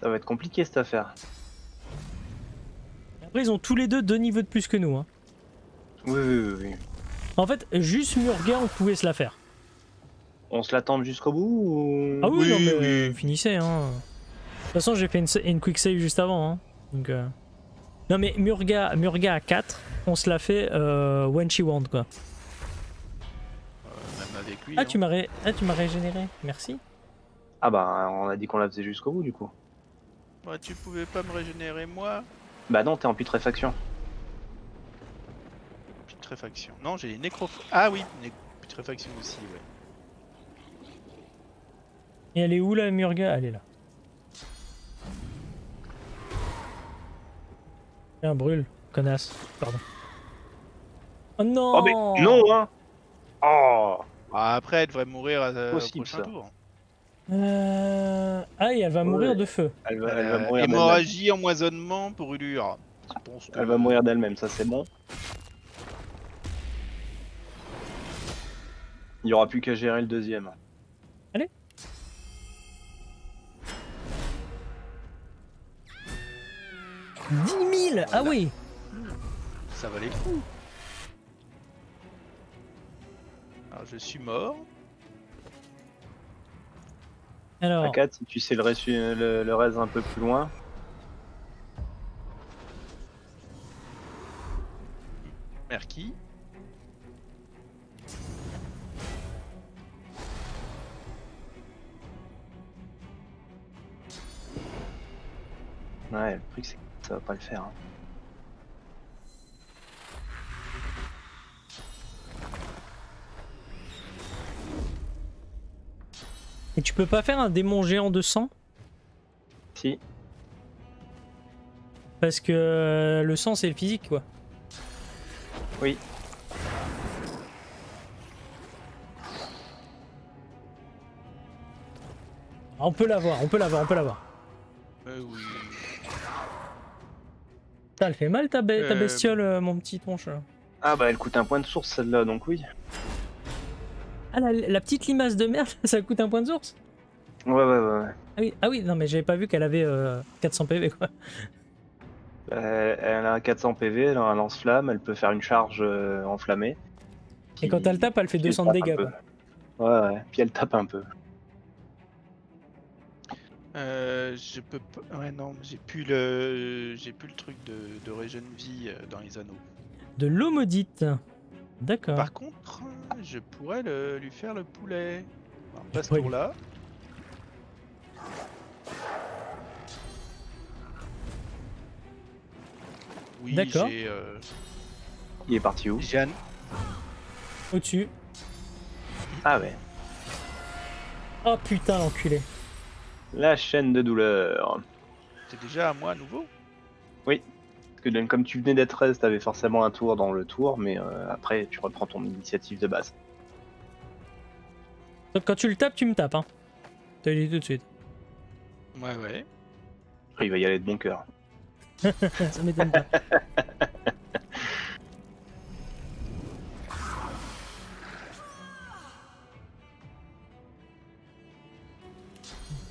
[SPEAKER 2] Ça va être compliqué cette affaire.
[SPEAKER 1] Après, ils ont tous les deux deux niveaux de plus que nous. Hein.
[SPEAKER 2] Oui, oui, oui, oui.
[SPEAKER 1] En fait, juste Murga, on pouvait se la faire.
[SPEAKER 2] On se l'attend jusqu'au bout ou...
[SPEAKER 1] Ah oui,
[SPEAKER 3] Oui,
[SPEAKER 1] non, mais
[SPEAKER 3] oui.
[SPEAKER 1] euh, finissez. Hein. De toute façon, j'ai fait une, quick save juste avant. Hein. Donc, euh, Non, mais Murga, Murga à 4, on se la fait euh, when she want, quoi.
[SPEAKER 3] Euh, même avec lui.
[SPEAKER 1] Ah,
[SPEAKER 3] hein.
[SPEAKER 1] tu m'as ré- ah, tu m'as régénéré. Merci.
[SPEAKER 2] Ah bah, on a dit qu'on la faisait jusqu'au bout du coup.
[SPEAKER 3] Ouais, tu pouvais pas me régénérer moi
[SPEAKER 2] Bah non, t'es en putréfaction.
[SPEAKER 3] Putréfaction. Non, j'ai les nécrof... Ah oui, né- putréfaction aussi, ouais.
[SPEAKER 1] Et elle est où, la Murga? Elle est là. Tiens, brûle, connasse. Pardon. Oh non
[SPEAKER 2] Oh mais non hein Oh
[SPEAKER 3] Ah, après, elle devrait mourir euh, au
[SPEAKER 2] Possible,
[SPEAKER 3] prochain
[SPEAKER 2] ça.
[SPEAKER 3] tour.
[SPEAKER 1] Euh... Ah, et elle va mourir
[SPEAKER 2] Ouais.
[SPEAKER 1] de feu.
[SPEAKER 2] Elle va, elle va
[SPEAKER 3] Euh,
[SPEAKER 2] mourir d'elle-même.
[SPEAKER 3] hémorragie, emmoisonnement, brûlure. Je pense que...
[SPEAKER 2] Elle va mourir d'elle-même, ça c'est bon. Il y aura plus qu'à gérer le deuxième.
[SPEAKER 1] 10 000 Ah oui
[SPEAKER 3] Ça valait le coup. Alors, je suis mort.
[SPEAKER 1] Alors,
[SPEAKER 2] A4, si tu sais le reste, le, le reste un peu plus loin.
[SPEAKER 3] Merki.
[SPEAKER 2] Ouais, le truc c'est que ça va pas le faire. hein.
[SPEAKER 1] Et tu peux pas faire un démon géant de sang?
[SPEAKER 2] Si,
[SPEAKER 1] Parce que euh, le sang, c'est le physique, quoi.
[SPEAKER 2] oui.
[SPEAKER 1] Ah, on peut l'avoir, on peut l'avoir, on peut l'avoir.
[SPEAKER 3] Euh, oui.
[SPEAKER 1] Elle fait mal ta, be- ta
[SPEAKER 3] Euh,
[SPEAKER 1] bestiole, euh, mon petit tonche.
[SPEAKER 2] Ah bah elle coûte un point de source celle-là, donc oui.
[SPEAKER 1] Ah, la, la petite limace de merde, ça coûte un point de source
[SPEAKER 2] Ouais, ouais, ouais. ouais.
[SPEAKER 1] ah oui, ah oui, non, mais j'avais pas vu qu'elle avait euh, 400 PV, quoi.
[SPEAKER 2] Euh, elle a un 400 PV, elle a un lance-flamme, elle peut faire une charge euh, enflammée.
[SPEAKER 1] Et quand elle tape, elle fait
[SPEAKER 2] Puis
[SPEAKER 1] 200 de dégâts, quoi.
[SPEAKER 2] Ouais, ouais, puis elle tape un peu.
[SPEAKER 3] Euh, je peux pas... Ouais, non, j'ai plus le... J'ai plus le truc de, de régène vie euh, dans les anneaux.
[SPEAKER 1] De l'eau maudite. D'accord.
[SPEAKER 3] Par contre, je pourrais le- lui faire le poulet. Alors, pas ce
[SPEAKER 1] Oui.
[SPEAKER 3] tour-là. Oui,
[SPEAKER 1] D'accord.
[SPEAKER 3] j'ai... euh,
[SPEAKER 2] Il est parti où?
[SPEAKER 3] Un...
[SPEAKER 1] Au-dessus.
[SPEAKER 2] Ah ouais.
[SPEAKER 1] Oh putain, l'enculé.
[SPEAKER 2] La chaîne de douleur.
[SPEAKER 3] C'est déjà à moi à nouveau?
[SPEAKER 2] Oui. Parce que comme tu venais d'être 13, t'avais forcément un tour dans le tour, mais euh, après tu reprends ton initiative de base.
[SPEAKER 1] Donc quand tu le tapes, tu me tapes. Hein. Je te le dis tout de suite.
[SPEAKER 3] Ouais, ouais.
[SPEAKER 2] Après, il va y aller de bon cœur.
[SPEAKER 1] Ça m'étonne pas.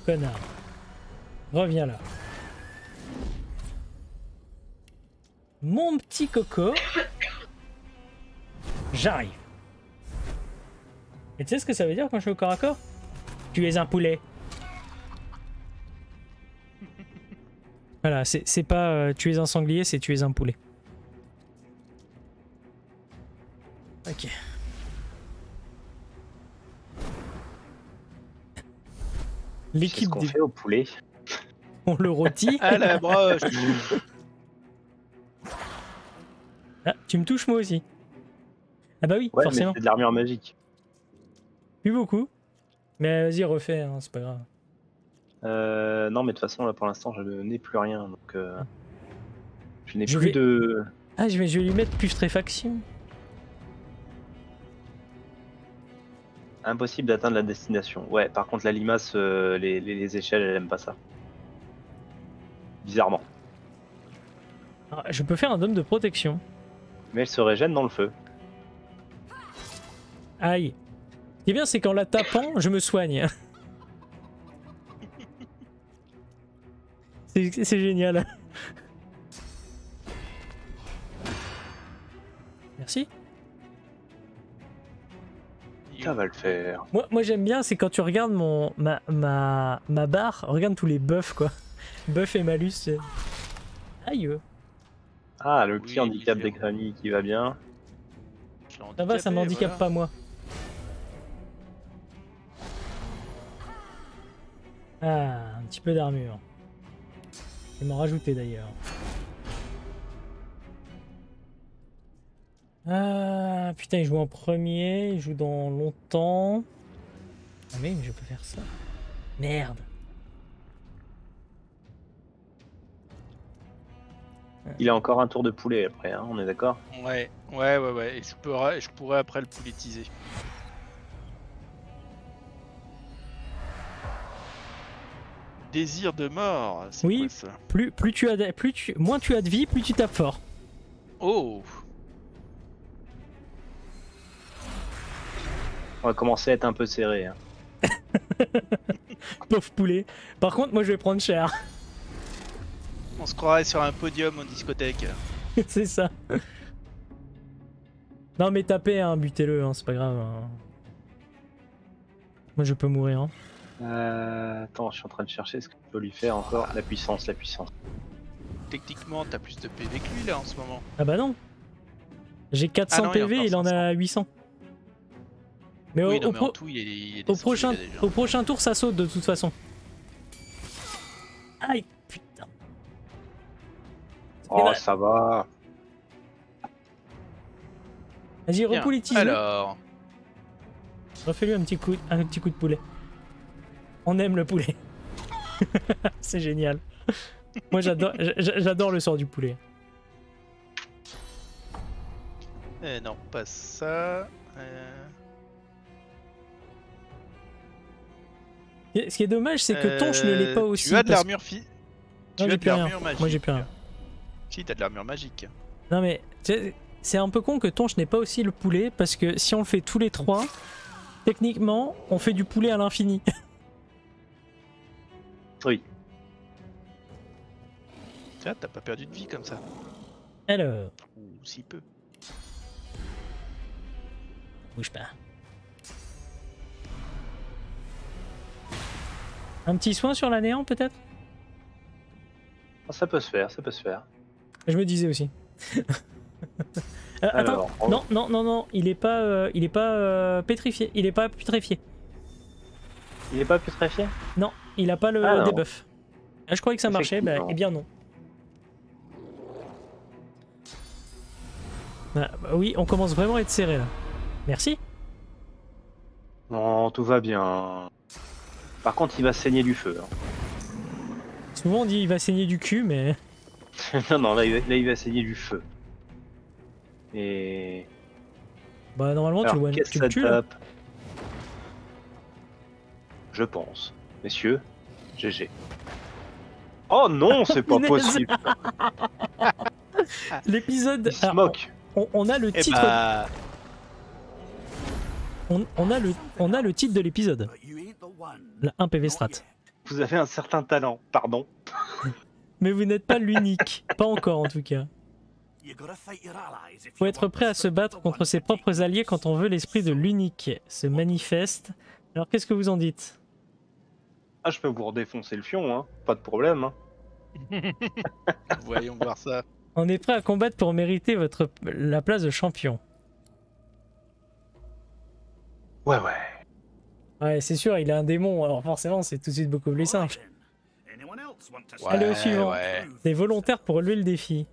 [SPEAKER 1] Connard. Reviens là. Mon petit coco. J'arrive. Et tu sais ce que ça veut dire quand je suis au corps à corps? Tu es un poulet. Voilà, c'est c'est pas euh, tu es un sanglier, c'est tu es un poulet. Ok.
[SPEAKER 2] Qu'est-ce
[SPEAKER 1] L'équipe
[SPEAKER 2] qu'on
[SPEAKER 1] des...
[SPEAKER 2] fait au poulet
[SPEAKER 1] on le rôtit.
[SPEAKER 3] À la broche
[SPEAKER 1] tu me touches moi aussi. Ah bah oui,
[SPEAKER 2] Ouais,
[SPEAKER 1] forcément.
[SPEAKER 2] c'est de l'armure magique.
[SPEAKER 1] Plus beaucoup. Mais vas-y, refais, hein, c'est pas grave.
[SPEAKER 2] Euh, non, mais de toute façon, là pour l'instant, je n'ai plus rien. Donc, euh, je n'ai plus
[SPEAKER 1] vais-
[SPEAKER 2] de.
[SPEAKER 1] Ah, je vais, je vais lui mettre putréfaction.
[SPEAKER 2] Impossible d'atteindre la destination. Ouais, par contre, la limace, euh, les, les- les échelles, elle aime pas ça. Bizarrement.
[SPEAKER 1] Ah, je peux faire un dôme de protection.
[SPEAKER 2] Mais elle se régène dans le feu.
[SPEAKER 1] Aïe. Ce qui est bien, c'est qu'en la tapant, je me soigne. C'est génial. Merci.
[SPEAKER 2] Ça va le faire.
[SPEAKER 1] Moi, moi j'aime bien, c'est quand tu regardes mon ma, ma, ma barre, regarde tous les buffs quoi. Buff et malus. c'est- Aïe.
[SPEAKER 2] Ah, le
[SPEAKER 3] Oui,
[SPEAKER 2] petit handicap des
[SPEAKER 3] différent.
[SPEAKER 2] granny qui va bien.
[SPEAKER 1] Ça va, ça m'handicape
[SPEAKER 3] voilà.
[SPEAKER 1] pas moi. Ah, un petit peu d'armure. Je vais m'en rajouter d'ailleurs. Ah putain, il joue en premier, il joue dans longtemps. Ah mais je peux faire ça. Merde.
[SPEAKER 2] Il a encore un tour de poulet après, hein, on est d'accord
[SPEAKER 3] Ouais, ouais, ouais, ouais. Et je pourrais, je pourrais après le pouletiser. Désir de mort, c'est
[SPEAKER 1] Oui.
[SPEAKER 3] quoi ça
[SPEAKER 1] Plus, plus tu as de- plus tu, moins tu as de vie, plus tu tapes fort.
[SPEAKER 3] Oh
[SPEAKER 2] On va commencer à être un peu serré. hein.
[SPEAKER 1] Pauvre poulet. Par contre, moi je vais prendre cher.
[SPEAKER 3] On se croirait sur un podium en discothèque.
[SPEAKER 1] c'est ça. Non mais tapez, hein, butez-le, hein, c'est pas grave. hein. Moi je peux mourir. hein.
[SPEAKER 2] Euh, attends, je suis en train de chercher ce que je peux lui faire encore. La puissance, la puissance.
[SPEAKER 3] Techniquement, t'as plus de PV que lui là en ce moment.
[SPEAKER 1] Ah bah non. J'ai 400
[SPEAKER 3] Ah non,
[SPEAKER 1] PV, il en a 800. Mais,
[SPEAKER 3] oui,
[SPEAKER 1] au,
[SPEAKER 3] non,
[SPEAKER 1] au
[SPEAKER 3] mais
[SPEAKER 1] pro-
[SPEAKER 3] en tout, il est, il est
[SPEAKER 1] au
[SPEAKER 3] descendu,
[SPEAKER 1] prochain, au tour, ça saute de toute façon. Aïe.
[SPEAKER 2] Oh,
[SPEAKER 1] bah-
[SPEAKER 2] ça va.
[SPEAKER 1] Vas-y, repolitise.
[SPEAKER 3] Alors,
[SPEAKER 1] Refais-lui un petit coup, un petit coup de poulet. On aime le poulet. C'est génial. Moi j'adore, j'a- j'adore le sort du poulet.
[SPEAKER 3] eh non, pas ça. Euh,
[SPEAKER 1] Ce qui est dommage, c'est que Tonche ne l'est pas
[SPEAKER 3] euh,
[SPEAKER 1] aussi.
[SPEAKER 3] Tu as de l'armure fi... Tu
[SPEAKER 1] Non,
[SPEAKER 3] as
[SPEAKER 1] j'ai
[SPEAKER 3] de
[SPEAKER 1] plus rien.
[SPEAKER 3] l'armure magique.
[SPEAKER 1] Moi j'ai plus rien.
[SPEAKER 3] Si, t'as de l'armure magique.
[SPEAKER 1] Non mais tu sais, c'est un peu con que Tonche n'ait pas aussi le poulet parce que si on le fait tous les trois, techniquement, on fait du poulet à l'infini.
[SPEAKER 2] Oui.
[SPEAKER 3] Tiens, t'as pas perdu de vie comme ça.
[SPEAKER 1] Alors,
[SPEAKER 3] Ou si peu.
[SPEAKER 1] bouge pas. Un petit soin sur la néant peut-être?
[SPEAKER 2] Oh, Ça peut se faire, ça peut se faire.
[SPEAKER 1] Je me disais aussi. Euh, attends,
[SPEAKER 2] on-
[SPEAKER 1] non, non, non, non, il est pas, euh, il est pas euh, pétrifié, il est pas putréfié.
[SPEAKER 2] Il est pas putréfié?
[SPEAKER 1] Non, il a pas le
[SPEAKER 2] Ah,
[SPEAKER 1] debuff. Ah, je croyais que ça marchait, bah, eh bien non. Ah, bah oui, on commence vraiment à être serré là. Merci.
[SPEAKER 2] Non, tout va bien. Par contre, il va saigner du feu. hein.
[SPEAKER 1] Souvent on dit il va saigner du cul, mais
[SPEAKER 2] non, non, là, il va- là, il va essayer du feu. Et.
[SPEAKER 1] Bah normalement tu
[SPEAKER 2] Alors,
[SPEAKER 1] le, one- tu le tues. là.
[SPEAKER 2] Je pense. Messieurs, GG. Oh non, c'est pas possible.
[SPEAKER 1] L'épisode.
[SPEAKER 2] Il se
[SPEAKER 1] alors,
[SPEAKER 2] moque.
[SPEAKER 1] on, on a le
[SPEAKER 3] Eh
[SPEAKER 1] titre.
[SPEAKER 3] bah,
[SPEAKER 1] On, on a le, on a le titre de l'épisode. La 1 PV strat.
[SPEAKER 2] Vous avez un certain talent, pardon.
[SPEAKER 1] Mais vous n'êtes pas l'unique. pas encore en tout cas. Faut être prêt à se battre contre ses propres alliés quand on veut l'esprit de l'unique. Se manifeste. Alors qu'est-ce que vous en dites?
[SPEAKER 2] Ah, je peux vous redéfoncer le fion, hein. Pas de problème. Hein.
[SPEAKER 3] voyons voir ça.
[SPEAKER 1] On est prêt à combattre pour mériter votre la place de champion.
[SPEAKER 2] Ouais, ouais.
[SPEAKER 1] Ouais, c'est sûr, il a un démon, alors forcément c'est tout de suite beaucoup plus simple. Allez, au suivant.
[SPEAKER 3] ouais.
[SPEAKER 1] Des volontaires pour relever le défi.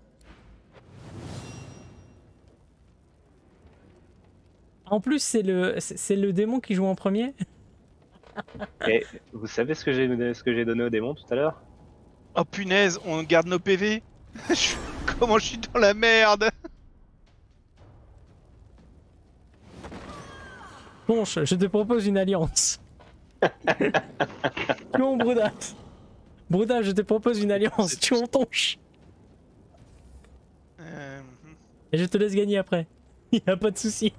[SPEAKER 1] En plus, c'est le, c'est le démon qui joue en premier
[SPEAKER 2] Et vous savez ce que j'ai ce que j'ai donné au démon tout à l'heure?
[SPEAKER 3] Oh punaise, on garde nos PV Comment je suis dans la merde?
[SPEAKER 1] Ponche, je te propose une alliance. Bruda, je te propose une alliance. Tuons Tonche.
[SPEAKER 3] Euh,
[SPEAKER 1] Et je te laisse gagner après. Y a pas de souci.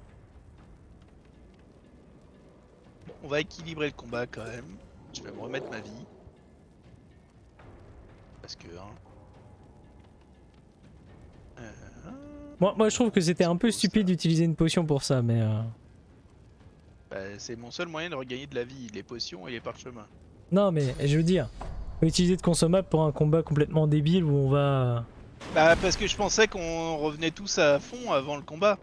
[SPEAKER 3] On va équilibrer le combat quand même. Je vais me remettre ma vie. Parce que... Hein... Euh,
[SPEAKER 1] Moi, moi, je trouve que c'était un peu stupide d'utiliser une potion pour ça, mais. euh,
[SPEAKER 3] bah, c'est mon seul moyen de regagner de la vie, les potions et les parchemins.
[SPEAKER 1] Non, mais je veux dire, utiliser de consommable pour un combat complètement débile où on va.
[SPEAKER 3] Bah parce que je pensais qu'on revenait tous à fond avant le combat.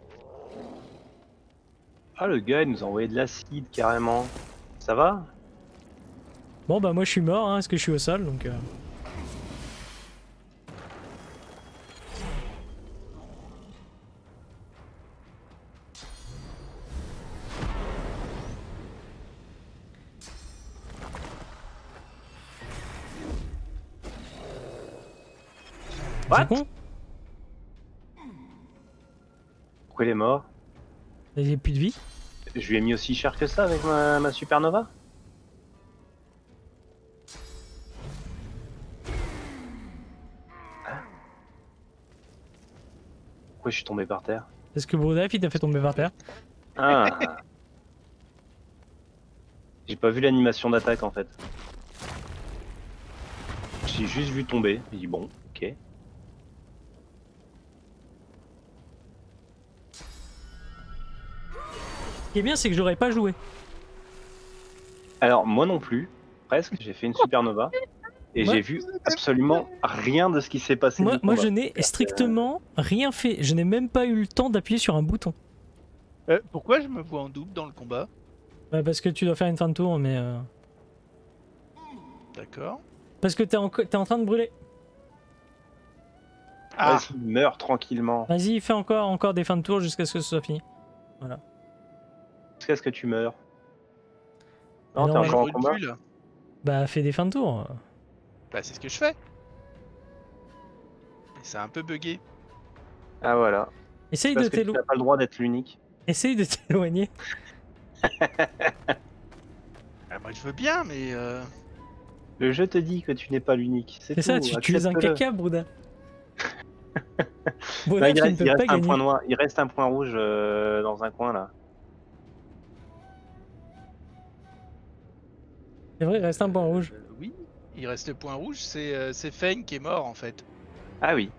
[SPEAKER 2] Ah, le gars, il nous a envoyé de l'acide carrément. Ça va?
[SPEAKER 1] Bon, bah, moi, je suis mort, hein, parce que je suis au sol, donc. euh,
[SPEAKER 2] il est mort
[SPEAKER 1] Il a plus de vie.
[SPEAKER 2] Je lui ai mis aussi cher que ça avec ma, ma supernova Hein Pourquoi je suis tombé par terre
[SPEAKER 1] Parce que Brudaf, il t'a fait tomber par terre.
[SPEAKER 2] Ah J'ai pas vu l'animation d'attaque en fait. J'ai juste vu tomber. J'ai dit bon,
[SPEAKER 1] Ce qui est bien, c'est que j'aurais pas joué.
[SPEAKER 2] Alors moi non plus, presque, j'ai fait une supernova. Et j'ai vu absolument rien de ce qui s'est passé.
[SPEAKER 1] Moi, je n'ai strictement rien fait. Je n'ai même pas eu le temps d'appuyer sur un bouton.
[SPEAKER 3] Euh, pourquoi je me vois en double dans le combat?
[SPEAKER 1] Ouais, parce que tu dois faire une fin de tour, mais. euh,
[SPEAKER 3] D'accord.
[SPEAKER 1] Parce que t'es en... t'es en train de brûler.
[SPEAKER 3] Ah
[SPEAKER 2] Vas-y, meurs tranquillement.
[SPEAKER 1] Vas-y, fais encore, encore des fins de tour jusqu'à ce que ce soit fini.
[SPEAKER 2] Jusqu'à ce que tu meurs. Non,
[SPEAKER 1] non,
[SPEAKER 2] t'es encore en combat.
[SPEAKER 1] Bah, fais des fins de tour.
[SPEAKER 3] Bah c'est ce que je fais. C'est un peu bugué.
[SPEAKER 2] Ah voilà.
[SPEAKER 1] Essaye de
[SPEAKER 2] Parce que tu
[SPEAKER 1] t'élo-
[SPEAKER 2] n'as pas le droit d'être l'unique.
[SPEAKER 1] Essaye de t'éloigner.
[SPEAKER 3] Ah, moi je veux bien, mais... Euh...
[SPEAKER 2] Le jeu te dit que tu n'es pas l'unique. C'est
[SPEAKER 1] ça, tu, tu es un caca, Brouda.
[SPEAKER 2] Non,
[SPEAKER 1] Brouda,
[SPEAKER 2] il
[SPEAKER 1] tu ne
[SPEAKER 2] reste, il
[SPEAKER 1] peux
[SPEAKER 2] reste
[SPEAKER 1] pas
[SPEAKER 2] un
[SPEAKER 1] gagner.
[SPEAKER 2] point noir. Il reste un point rouge euh, dans un coin là.
[SPEAKER 1] C'est vrai, il reste un point rouge.
[SPEAKER 3] euh, oui, il reste le point rouge, c'est euh, c'est Fane qui est mort en fait.
[SPEAKER 2] Ah oui.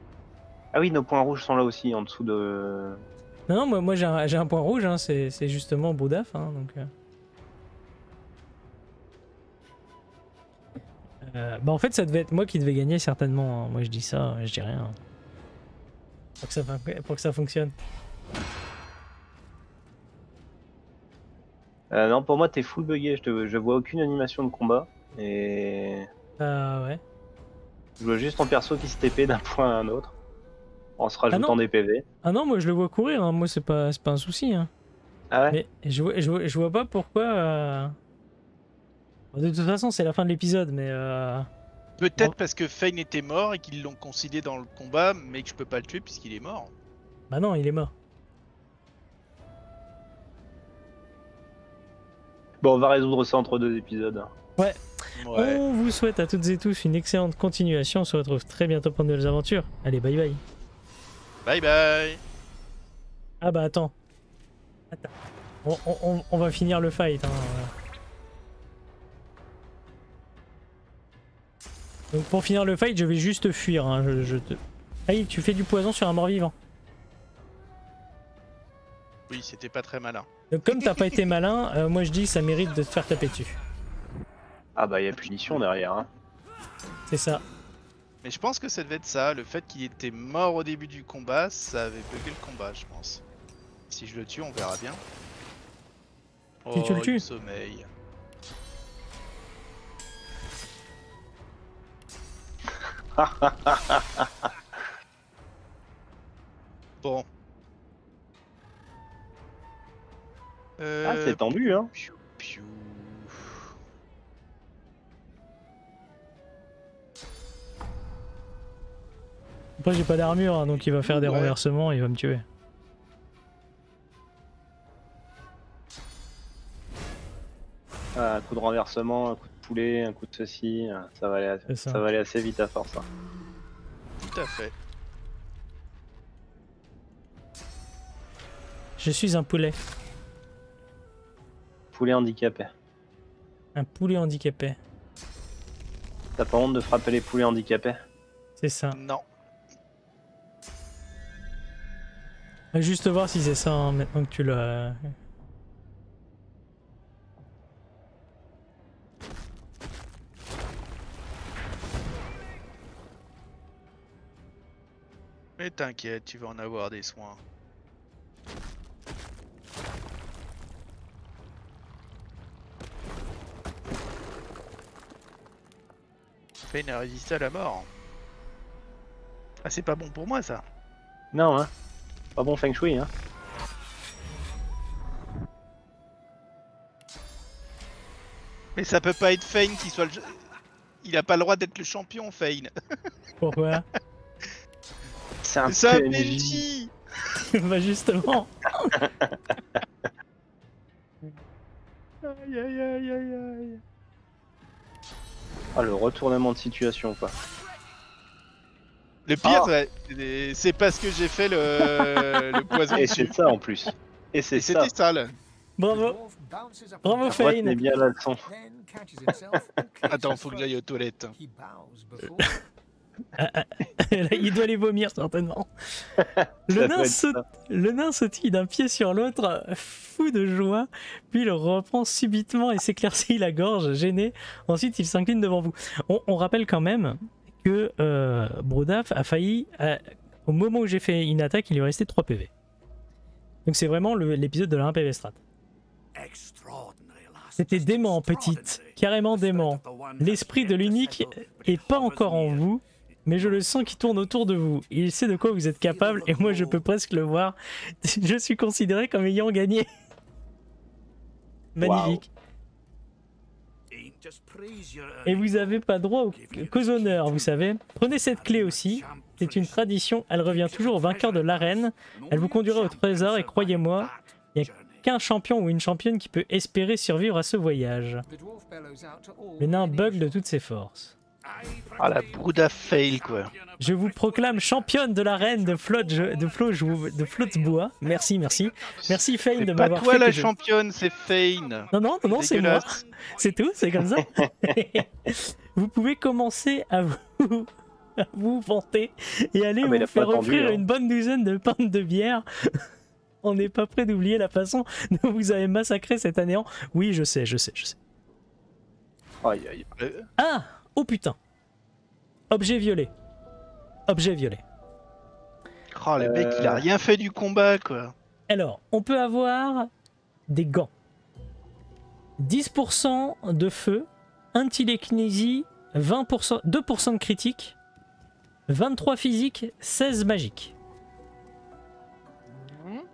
[SPEAKER 2] Ah oui, nos points rouges sont là aussi, en dessous de.
[SPEAKER 1] Non, non, moi, moi j'ai un, point rouge, hein, c'est c'est justement Boudaf. Hein, donc, euh. Euh, bah en fait ça devait être moi qui devais gagner certainement. hein. Moi je dis ça, je dis rien. Pour que ça, fon- pour que ça fonctionne.
[SPEAKER 2] Euh, non, pour moi, t'es full buggé. Je, te... je vois aucune animation de combat. Et.
[SPEAKER 1] Ah ouais.
[SPEAKER 2] Je vois juste ton perso qui se TP d'un point à un autre. En se rajoutant
[SPEAKER 1] non.
[SPEAKER 2] des PV.
[SPEAKER 1] Ah non, moi je le vois courir, hein. moi c'est pas, c'est pas un souci. Hein.
[SPEAKER 2] Ah ouais?
[SPEAKER 1] Mais je vois, je, vois, je vois pas pourquoi. euh, De toute façon, c'est la fin de l'épisode, mais. euh,
[SPEAKER 3] Peut-être
[SPEAKER 1] Bon.
[SPEAKER 3] parce que Fane était mort et qu'ils l'ont concilié dans le combat, mais que je peux pas le tuer puisqu'il est mort.
[SPEAKER 1] Bah non, il est mort.
[SPEAKER 2] Bon, on va résoudre ça entre deux épisodes.
[SPEAKER 3] Ouais.
[SPEAKER 1] On vous souhaite à toutes et tous une excellente continuation. On se retrouve très bientôt pour de nouvelles aventures. Allez, bye bye.
[SPEAKER 3] Bye bye.
[SPEAKER 1] Ah bah attends. Attends. On, on- on- on va finir le fight. hein. Donc pour finir le fight, je vais juste fuir. hein. Je, je te... Aïe, tu fais du poison sur un mort-vivant.
[SPEAKER 3] Oui, c'était pas très malin.
[SPEAKER 1] Donc comme t'as pas été malin, euh, moi je dis que ça mérite de te faire taper dessus.
[SPEAKER 2] Ah bah, il y a punition derrière. Hein.
[SPEAKER 1] C'est ça.
[SPEAKER 3] Mais je pense que ça devait être ça. Le fait qu'il était mort au début du combat, ça avait bugué le combat, je pense. Si je le tue, on verra bien.
[SPEAKER 1] Si tu le
[SPEAKER 3] Oh,
[SPEAKER 1] tues.
[SPEAKER 3] sommeil. bon.
[SPEAKER 2] Ah,
[SPEAKER 3] Euh,
[SPEAKER 2] c'est tendu, hein.
[SPEAKER 3] piou, piou.
[SPEAKER 1] Après j'ai pas d'armure, hein, donc il va faire des
[SPEAKER 3] Ouais.
[SPEAKER 1] renversements, il va me tuer.
[SPEAKER 2] Ah, un coup de renversement, un coup de poulet, un coup de ceci. ah, Ça va aller,
[SPEAKER 1] ça
[SPEAKER 2] va aller assez vite à force. hein.
[SPEAKER 3] Tout à fait.
[SPEAKER 1] Je suis un poulet.
[SPEAKER 2] Poulet handicapé.
[SPEAKER 1] Un poulet handicapé.
[SPEAKER 2] T'as pas honte de frapper les poulets handicapés?
[SPEAKER 1] C'est ça.
[SPEAKER 3] Non.
[SPEAKER 1] On va Juste voir si c'est ça hein, maintenant que tu l'as.
[SPEAKER 3] Mais t'inquiète, tu vas en avoir des soins. Fane a résisté à la mort. Ah, c'est pas bon pour moi ça.
[SPEAKER 2] Non, hein. Pas bon feng shui, hein.
[SPEAKER 3] Mais ça peut pas être Fane qui soit le. Il a pas le droit d'être le champion, Fane.
[SPEAKER 1] Pourquoi?
[SPEAKER 2] C'est un
[SPEAKER 3] C'est un.
[SPEAKER 2] PNJ
[SPEAKER 1] Bah justement.
[SPEAKER 3] Aïe aïe aïe aïe aïe.
[SPEAKER 2] Ah, le retournement de situation, quoi.
[SPEAKER 3] Le pire,
[SPEAKER 2] Ah.
[SPEAKER 3] ouais, c'est- parce que j'ai fait le, le poison
[SPEAKER 2] Et c'est ça en plus. Et c'est ça.
[SPEAKER 3] c'était sale.
[SPEAKER 1] Bravo. Bravo,
[SPEAKER 2] La
[SPEAKER 1] Fane.
[SPEAKER 2] bien la leçon.
[SPEAKER 3] Attends, faut que j'aille aux toilettes.
[SPEAKER 1] Là, il doit les vomir certainement. Le nain, saute, le nain sautille d'un pied sur l'autre, fou de joie, puis il reprend subitement et s'éclaircit la gorge, gêné. Ensuite, il s'incline devant vous. On, on rappelle quand même que euh, Brodaf a failli, euh, au moment où j'ai fait une attaque, il lui restait 3 PV. Donc c'est vraiment l'épisode de la 1 PV strat. C'était dément, petite, carrément dément. L'esprit de l'unique est pas encore en vous, mais je le sens qui tourne autour de vous. Il sait de quoi vous êtes capable et moi je peux presque le voir. Je suis considéré comme ayant gagné. Magnifique. Et vous avez pas droit aux, qu'aux honneurs, vous savez. Prenez cette clé aussi. C'est une tradition, elle revient toujours au vainqueur de l'arène. Elle vous conduira au trésor et croyez-moi, il n'y a qu'un champion ou une championne qui peut espérer survivre à ce voyage. Le nain bug de toutes ses forces.
[SPEAKER 3] Ah la Brouda fail quoi.
[SPEAKER 1] Je vous proclame championne de l'arène de Flotte de Flotte de Flottebois. Merci, merci. Merci Fane de
[SPEAKER 3] C'est pas
[SPEAKER 1] m'avoir
[SPEAKER 3] toi
[SPEAKER 1] fait
[SPEAKER 3] la
[SPEAKER 1] que je-
[SPEAKER 3] championne, c'est Fane.
[SPEAKER 1] Non, non, non, non, c'est moi. C'est tout, c'est comme ça. vous pouvez commencer à vous, à vous vanter et aller
[SPEAKER 2] Ah,
[SPEAKER 1] vous faire offrir
[SPEAKER 2] hein.
[SPEAKER 1] une bonne douzaine de pintes de bière. On n'est pas prêt d'oublier la façon dont vous avez massacré cet anéant. Oui, je sais, je sais, je sais.
[SPEAKER 2] Aïe, aïe.
[SPEAKER 1] Ah Oh putain Objet violet. Objet violet.
[SPEAKER 3] Oh le mec il a
[SPEAKER 2] Euh.
[SPEAKER 3] rien fait du combat quoi.
[SPEAKER 1] Alors, on peut avoir des gants. 10% de feu, 1 télékinésie, 20%, 2% de critique, 23 physique, 16 magique.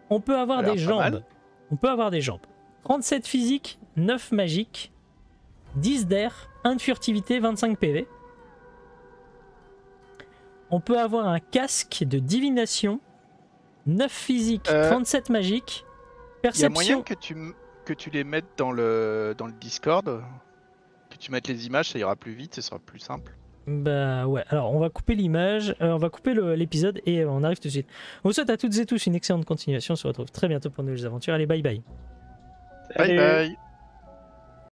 [SPEAKER 1] On peut avoir des jambes.
[SPEAKER 3] mal.
[SPEAKER 1] On peut avoir des jambes. 37 physique, 9 magique, 10 d'air, 1 de furtivité, 25 PV. On peut avoir un casque de divination, 9 physique,
[SPEAKER 3] Euh,
[SPEAKER 1] 37 magique,
[SPEAKER 3] Il y a moyen
[SPEAKER 1] perception.
[SPEAKER 3] que tu, que tu les mettes dans le, dans le Discord, que tu mettes les images, ça ira plus vite, ce sera plus simple.
[SPEAKER 1] Bah ouais, alors on va couper l'image, euh, on va couper l'épisode et on arrive tout de suite. On vous souhaite à toutes et tous une excellente continuation, on se retrouve très bientôt pour de nouvelles aventures. Allez, bye bye.
[SPEAKER 3] Bye
[SPEAKER 2] Salut.
[SPEAKER 3] bye